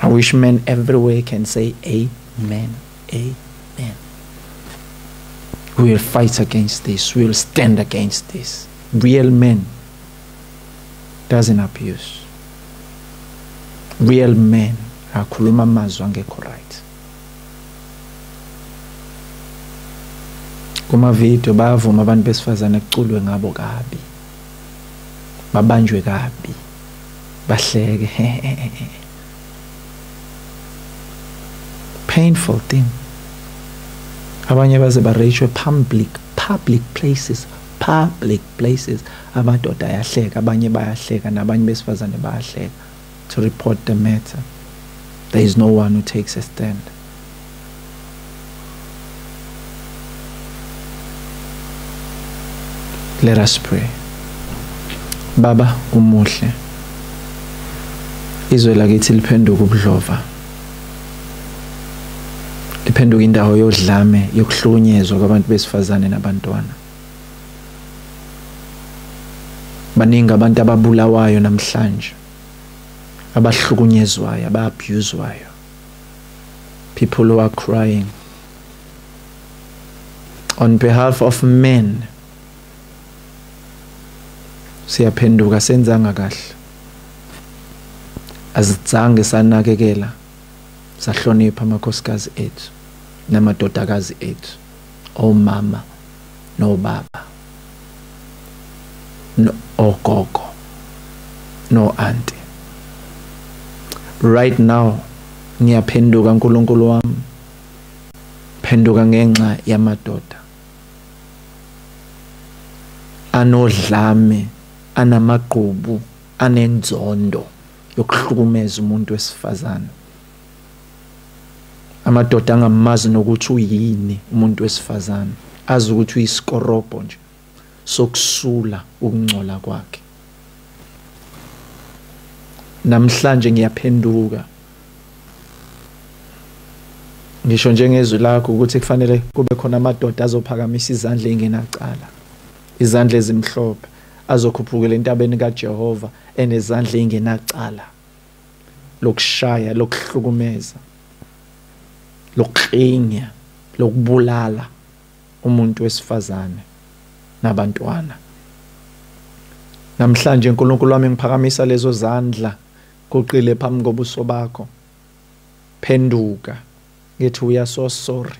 [SPEAKER 2] I wish men everywhere can say amen. Amen. We will fight against this. We will stand against this. Real men. Doesn't abuse real men akhuluma amazwi angekho right. Kuma video bayavuma abantu besifazane kuculwe ngabo kabi babanjwe kabi bahleke painful thing. Abanye baze bareyishwe public public places public places amadoda ayahleka abanye bayahleka nabanye besifazane bayahleka. To report the matter. There is no one who takes a stand. Let us pray. Baba umuhle. Izwe lakithi liphenduka ubudlova. Liphenduka indawo yodlame yokuhlukunyezwa kwabantu besifazane nabantwana. Baningi abantu ababulawayo namhlanje. Abahlukunyezwayo ababuzwayo people who are crying. On behalf of men siyaphenduka senzanga kahle. Azizange sanakekela sahlonipha amakhosikazi ethu namadodakazi ethu omama nobaba no ogogo no auntie right now ngiyaphenduka uNkulunkulu wami. Phenduka ngenxa yamadoda. Anodlame anamagqubu anenzondo yokuhlukumeza umuntu wesifazane. Amadoda angamazi nokuthi uyini umuntu wesifazane. Azi ukuthi uyisikorobo nje sokusula ukungcola kwakhe. Namhlanje ngiyaphenduka. Ngisho njengezwi lakho ukuthi kufanele kube khona amadoda azophakamisa izandla engenacala izandla ezimhlophe azokhuphukela entabeni kaJehova enezandla engenacala lokushaya lokuhlukumeza lokuklinya lokubulala umuntu wesifazane nabantwana. Namhlanje uNkulunkulu wami ngiphakamisa lezo zandla kuqile phambi kobuso bakho. Phenduka. Ngithi we are so sorry.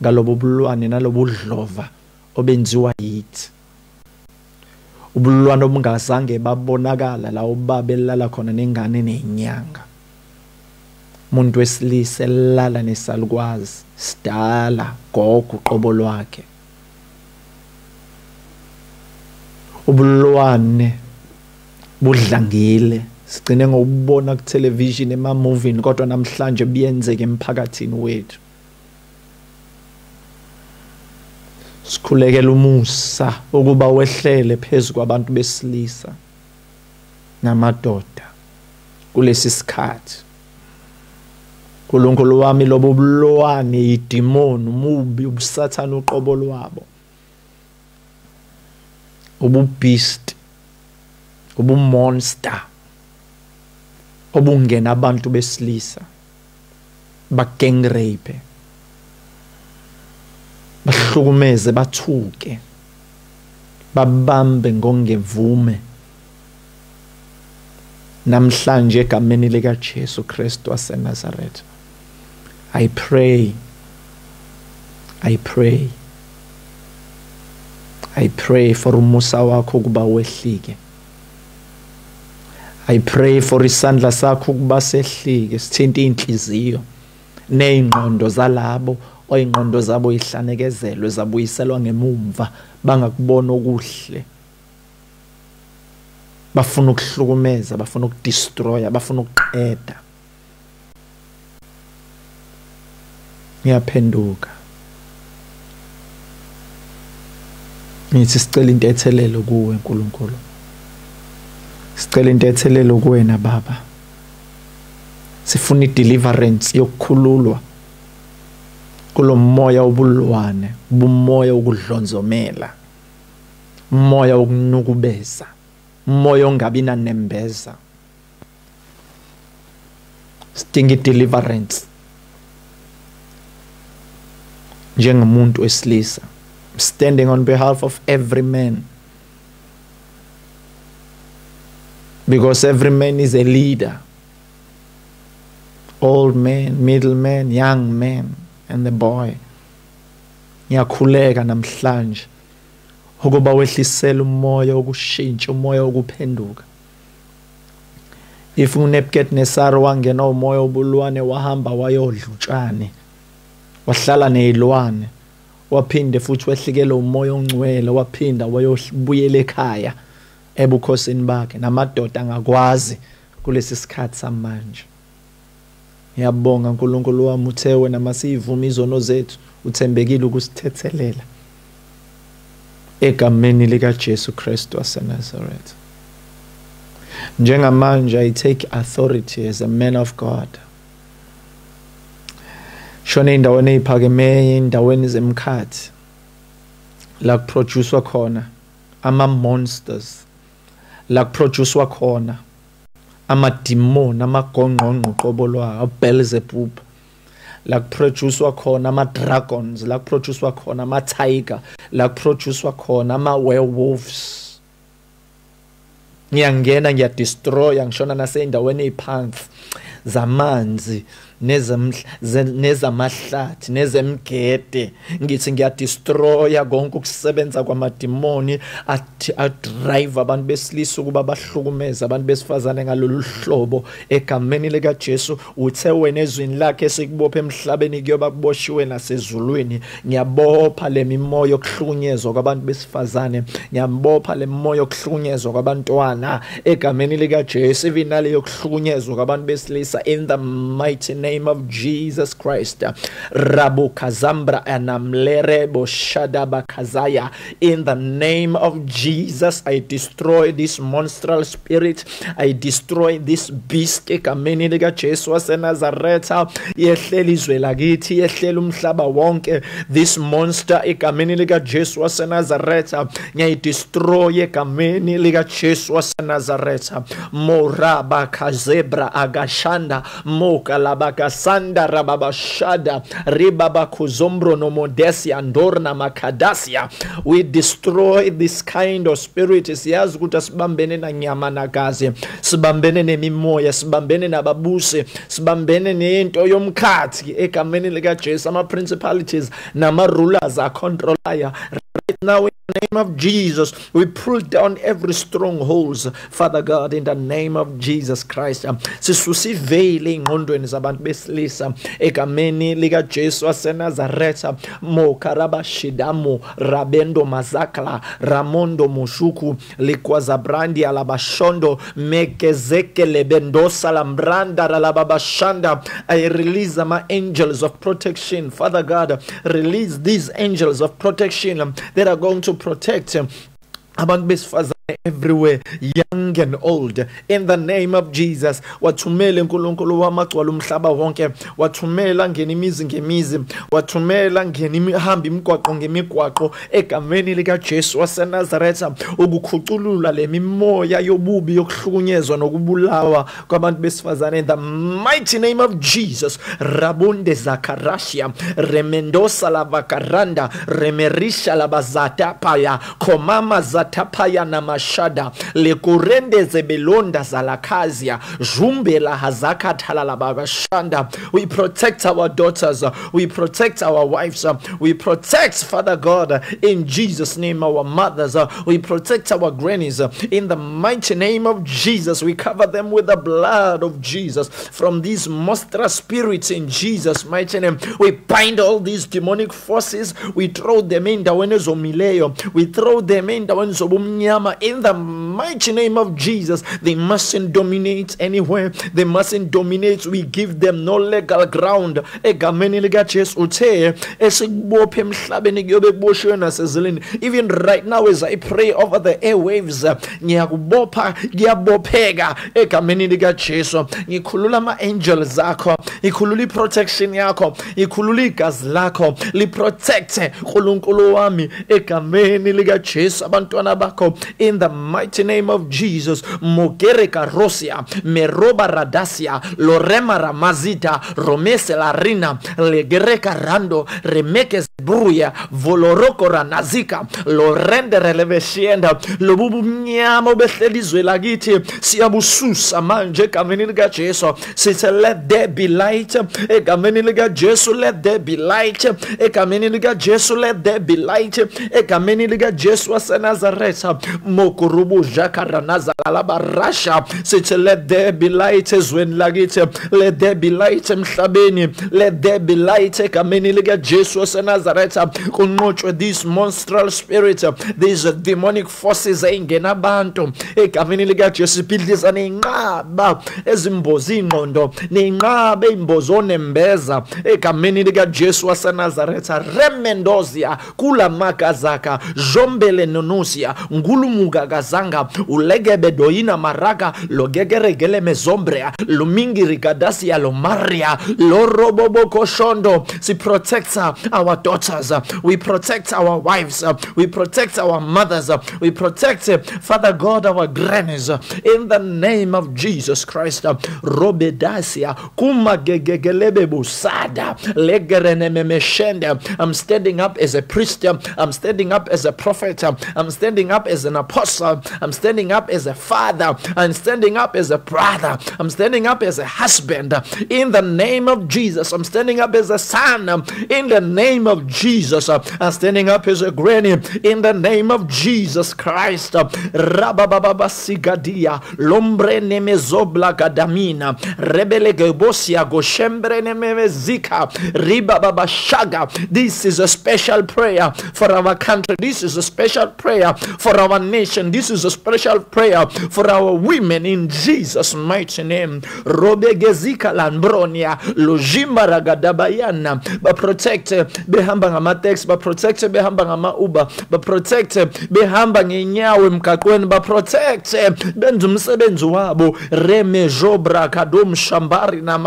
[SPEAKER 2] Ngalobo bulwane nalobo dlova obenziwa yithi. Ubulwane obungazange babonakala la ubaba elala khona nengane nenyanga. Umuntu wesilisa elala nesalukwazi sidala gogo uqobo lwakhe. Ubulwane budlangile. Sigcine ngokubona ku television ema movie kodwa namhlanje buyenzeka emphakathini wethu. Sikhulekela umusa ukuba wehlele phezulu kwabantu besilisa namadoda kulesi sikhathi. uNkulunkulu wami lobo bulwane idemon umubi ubusathana uqobo lwabo. Ububeast ubumonster. Obungena abantu besilisa bagang rape bahlukumeze bathuke babambe ngongevume. Namhlanje egameni lika Jesu Kristu waseNazaretha I pray I pray I pray for umusa wakho kuba wehlike. I pray for isandla sakho kuba sehlike sithinta inhliziyo nezingqondo zalabo oyingqondo zabo ihlanekezelwe zabuyiselwa ngemumva bangakubona okuhle. Bafuna ukuhlukumeza bafuna ukudestroya bafuna ukuqeda. Ngiyaphenduka. Ngithi sicela into ethelelo kuwe nkulunkulu. Sicela into ethelelo kuwena baba. Sifuna ideliverance yokukhululwa kulomoya obulwane ubumoya ukudlonzomela umoya wokunukubeza umoya ongabi nanembeza. Sidinga ideliverance njengomuntu wesilisa. Standing on behalf of every man. Because every man is a leader. Old man middle man young man and the boy. Ngiyakhuleka namhlanje. Ukuba wehlisela umoya wokushintsha umoya wokuphenduka. If uNebukadnezar wangena umoya obulwane wahamba wayodla utshani wahlala nezilwane waphinde futhi wehlikele umoya ongcwele waphinda wayobuyela ekhaya. Ebukhosini bakhe namadoda angakwazi kulesi sikhathi samanje. Ngiyabonga uNkulunkulu wami uthe wena masivuma izono zethu uthembekile ukusithethelela. Egameni lika Jesu Kristu waseNazaretha njengamanje i take authority as a man of God. Shona endaweni eziphakemeye endaweni zemkhathi la kuproducewa khona ama monsters la kuproducewa khona. Amademon amagongqongqo qobo lwayo Beelzebub la kuproducewa khona ama dragons la kuproducewa khona ama tiger la kuproducewa khona ama werewolves ngiyangena ngiyadestroya ngishona naseyindaweni eziphansi zamanzi nezamahlathi nezemgede. Ngithi ngiyadestroya konke ukusebenza kwamadimoni adrive abantu besilisa ukuba bahlukumeze abantu besifazane ngalolu hlobo. Egameni likaJesu uthe wena ezwini lakhe esikubopha emhlabeni kuyoba kuboshiwe nasezulwini. Ngiyabopha le mimoya yokuhlukunyezwa kwabantu besifazane. Ngiyambopha le mimoya yokuhlukunyezwa kwabantwana. Egameni likaJesu even nale yokuhlukunyezwa kwabantu besilisa in the mighty name name of Jesus Christ. Rabu Kazambra Anamlere Boshadaba Kazaya. In the name of Jesus, I destroy this monstral spirit. I destroy this beast. Egameni likaJesu waseNazaretha. Yehlele izwe lakithi, yehlele umhlaba wonke. This monster egameni likaJesu waseNazaretha. Ngiyayidestroy egameni likaJesu waseNazaretha. Moraba kazebra agashanda moka labakasanda rababashada ribaba kuzombro nomodesi andorna makadasia. We destroy this kind of spirit siyazi ukuthi asibambene nanyama nagazi sibambene nemimoya sibambene nababusi sibambene nento yomkhathi egameni likajesu ama-principalities nama-rulers acontrolaya right now in the name of Jesus, we pull down every strongholds, Father God, in the name of Jesus Christ. Sisusa iveyili ey'ngqondweni zabantu besilisa egameni likaJesu asenazareta mokarabashidamu rabendo mazakla ramondo mushuku likwazabrandi alabashondo mekezeke lebendosa lambranda ralababashanda. I release my angels of protection. Father God release these angels of protection that are going to protect um, abantu besifazane everywhere young and old in the name of Jesus. Wathumele nkulunkulu wamagcwala umhlaba wonke. Wathumela ngena imizi ngemizi. Wathumela ngena imihamba imigwaqo ngemigwaqo egameni likajesu waseNazaretha. Ukukhuculula le mimoya yobubi yokuhlukunyezwa nokubulawa kwabantu besifazane in the mighty name of Jesus. Rabunde zakarashia remendosa lavakaranda remerisha labazatapaya komama zatapaya na mashada zalakazia we protect our daughters we protect our wives we protect father god in jesus name our mothers we protect our grannies. In the mighty name of jesus we cover them with the blood of jesus. From these monstrous spirits in jesus mighty name we bind all these demonic forces. We throw them endaweni ezomileyo we throw them endaweni zobumnyama in the mighty name of jesus they mustn't dominate anywhere. They mustn't dominate. We give them no legal ground. Even right now as i pray over the airwaves ngiyakubopha kuyabopheka egameni likajesu ngikhulula ama-angels akho ngikhulula i-protection yakho ngikhulula igazi lakho. Liprotecte nkulunkulu wami egameni likajesu abantwana bakho in the mighty name of jesus. Mogere karosia meroba radasia lorema ramazita romese larina legereka rando remeke bruya voloroko ranazika lorende releveshienda lobubu nyamo bethelizwe lagiti, siabususa manje egameni likajesu sithi let there be light egameni likajesu let there be light egameni likajesu let there be light egameni likajesu wasenazaretha mokurubu jakaranazalalaba sithi let there be light ezweni lakithi let there be light emhlabeni let there be light egameni likajesu wasenazaretha kunqotshwe these monstral spirits these demonic forces ey'ngena abantu egameni likajesu ibhidliza ney'nqaba ezimboza iy'ngqondo ney'nqaba ey'mboza onembeza egameni likajesu wasenazaretha remendozia kula magazaka jombele nonusia ngulumuka kazanga ulegebe doyina maraga logegeregele mezombrea lumingi lumingirigadasia lomaria lorobobokoshondo si protects uh, our daughters we protect our wives we protect our mothers we protect father god our grannies in the name of jesus christ. Robedasia kumagegegelebe busada legerenememeshende i'm standing up as a priest i'm standing up as a prophet i'm standing up as an apostle i'm standing up as a father i'm standing up as a brother i'm standing up as a husband in the name of jesus i'm standing up as a son in the name of Jesus. I'm standing up as a granny in the name of Jesus Christ. uh, Rabababa sigadia, lombre nemezobla gadamina, rebele gebosia goshembre nemezika, ribababa shaga. This is a special prayer for our country. This is a special prayer for our nation. This is a special prayer for our women in Jesus' mighty name. Robegezika lambronia, lojimba ragadabayana, ba protect behamba ngamateksi, ba protect behamba ngama Uber, ba protect behamba ngenyawo emgaqweni, ba protect benza umsebenzi wabo. Reme jobra kadom shambari na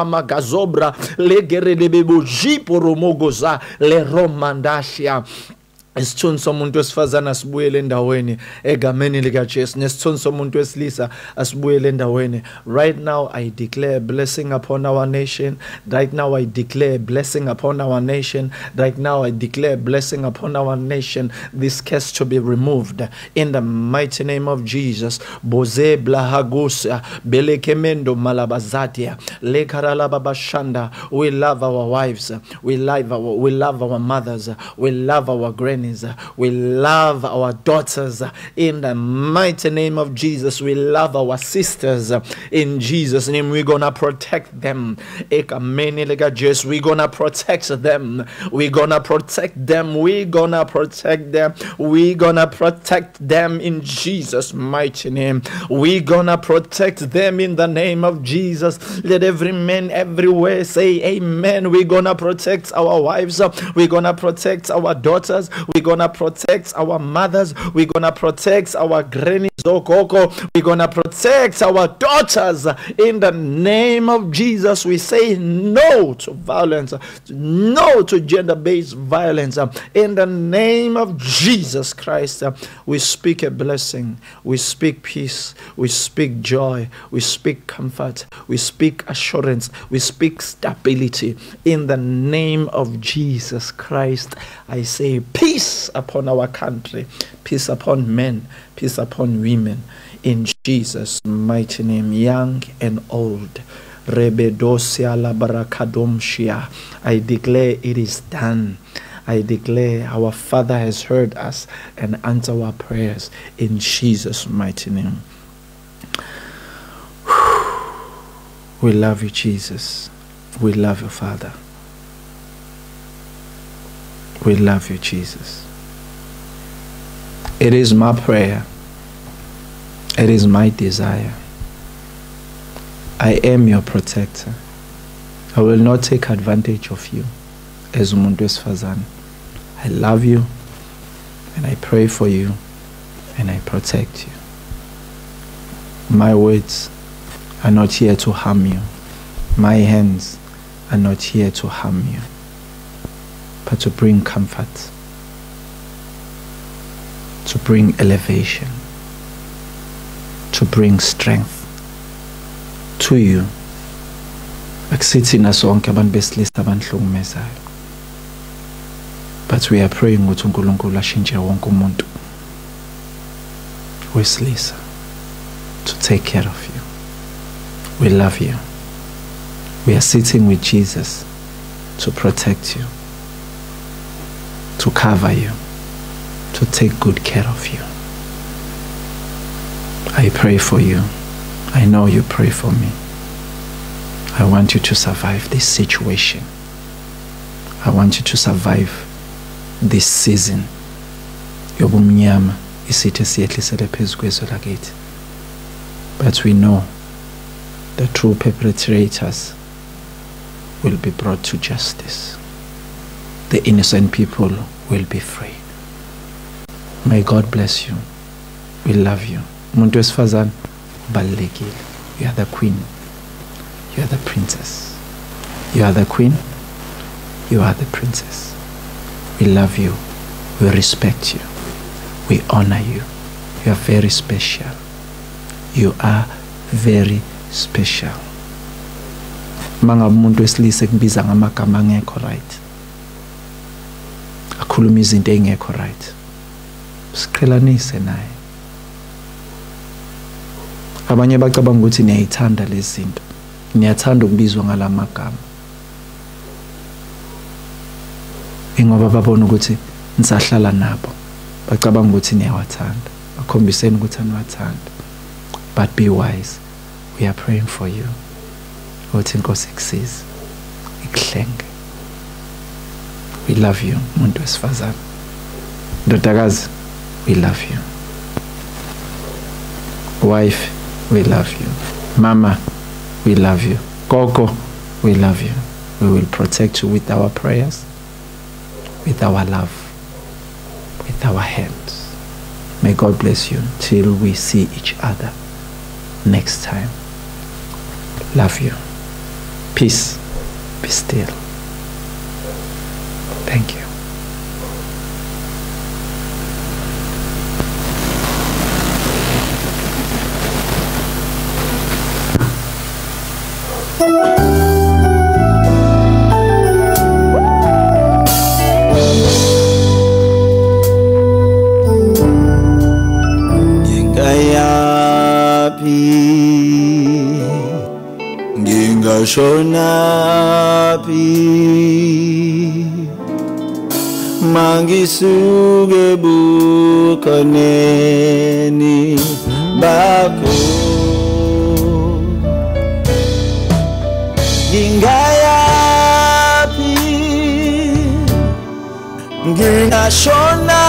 [SPEAKER 2] isithunzi somuntu wesifazane asibuyele endaweni egameni likajesu. Nesithunzi somuntu wesilisa asibuyele endaweni. Right now i declare blessing upon our nation. Right now i declare blessing upon our nation. Right now i declare blessing upon our nation. This curse to be removed in the mighty name of jesus. Boze blahagusa belekemendo malabazatia. Lekaralababashanda we love our wives. We love our, we love our mothers. We love our grannies we love our daughters. In the mighty name of jesus we love our sisters. In jesus name we're gonna protect them. We're gonna protect them. We're gonna protect them. We're gonna protect them. We're gonna protect them in jesus mighty name. We're gonna protect them in the name of jesus. Let every man everywhere say amen. We're gonna protect our wives. We're gonna protect our daughters we're gonna protect our mothers. We're gonna protect our grannies oh, okoko we're gonna protect our daughters. In the name of jesus we say no to violence no to gender-based violence. In the name of jesus christ we speak a blessing. We speak peace. We speak joy. We speak comfort. We speak assurance. We speak stability. In the name of jesus christ i say peace upon our country peace upon men peace upon women in jesus mighty name young and old Rebedosia labarakadomshia. I declare it is done. I declare our Father has heard us and answer our prayers in Jesus' mighty name. We love you, Jesus. We love you, Father. We love you, Jesus. It is my prayer. It is my desire. I am your protector. I will not take advantage of you as wesifazane. I love you and I pray for you and I protect you. My words are not here to harm you. My hands are not here to harm you, but to bring comfort, to bring elevation, to bring strength to you. Akusithina sonke abantu besilisa abanihlukumezayo but we are praying ukuthi uNkulunkulu ashintshe wonke umuntu wesilisa to take care of you. We love you. We are sitting with Jesus to protect you to cover you to take good care of you I pray for you I know you pray for me. I want you to survive this situation. I want you to survive this season. but we know the true perpetrators will be brought to justice the innocent people will be free. May god bless you. We love you. Umuntu wesifazane ubalulekile you are the queen. You are the princess. You are the queen. You are the princess. We love you. We respect you. We honor you. You are very special. You are very special. Mangabe umuntu wesilisa kubiza ngamagama angekho right akhuluma izinto engekho right. Siqhelanise naye. Abanye bacabanga ukuthi niyayithanda lezi zinto. Niyathanda ukubizwa ngalamagama ingoba babona ukuthi nisahlala nabo bacabanga ukuthi niyawathanda. Bakhombiseni ukuthi aniwathanda. But be wise. We are praying for you. Ukuthi inkosi ikusize ikuhlenge. We love you umuntu wesifazane. Ndodakazi we love you. Wife we love you. Mama we love you. Gogo we love you. We will protect you with our prayers with our love with our hands. May god bless you till we see each other next time. Love you. Peace. Be still thank you.
[SPEAKER 1] Ngingayaphi isuge bukoneni bako ngingayapi ngingashona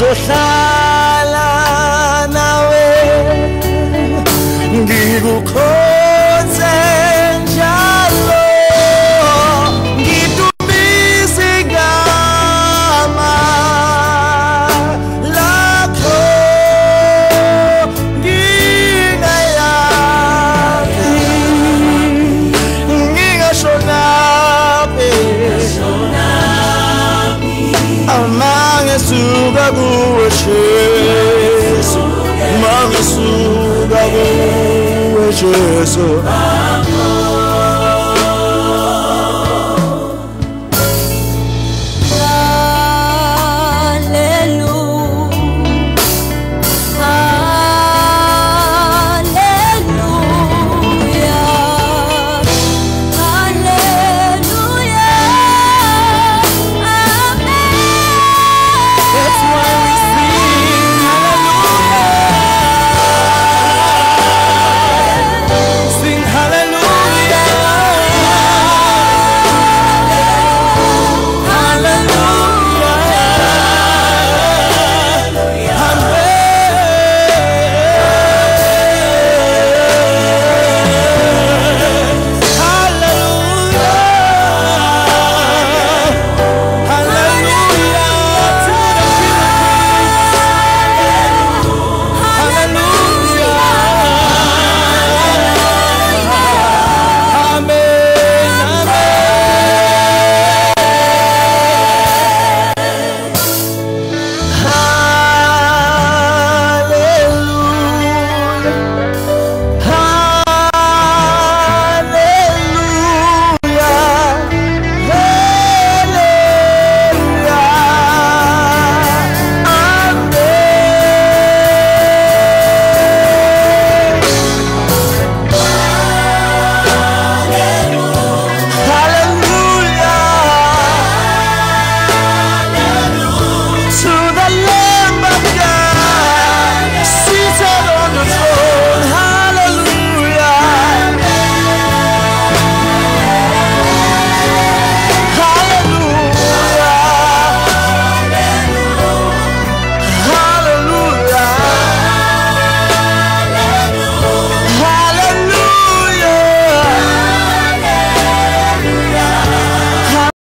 [SPEAKER 1] with that. Jesu mangesuka kuwe jesu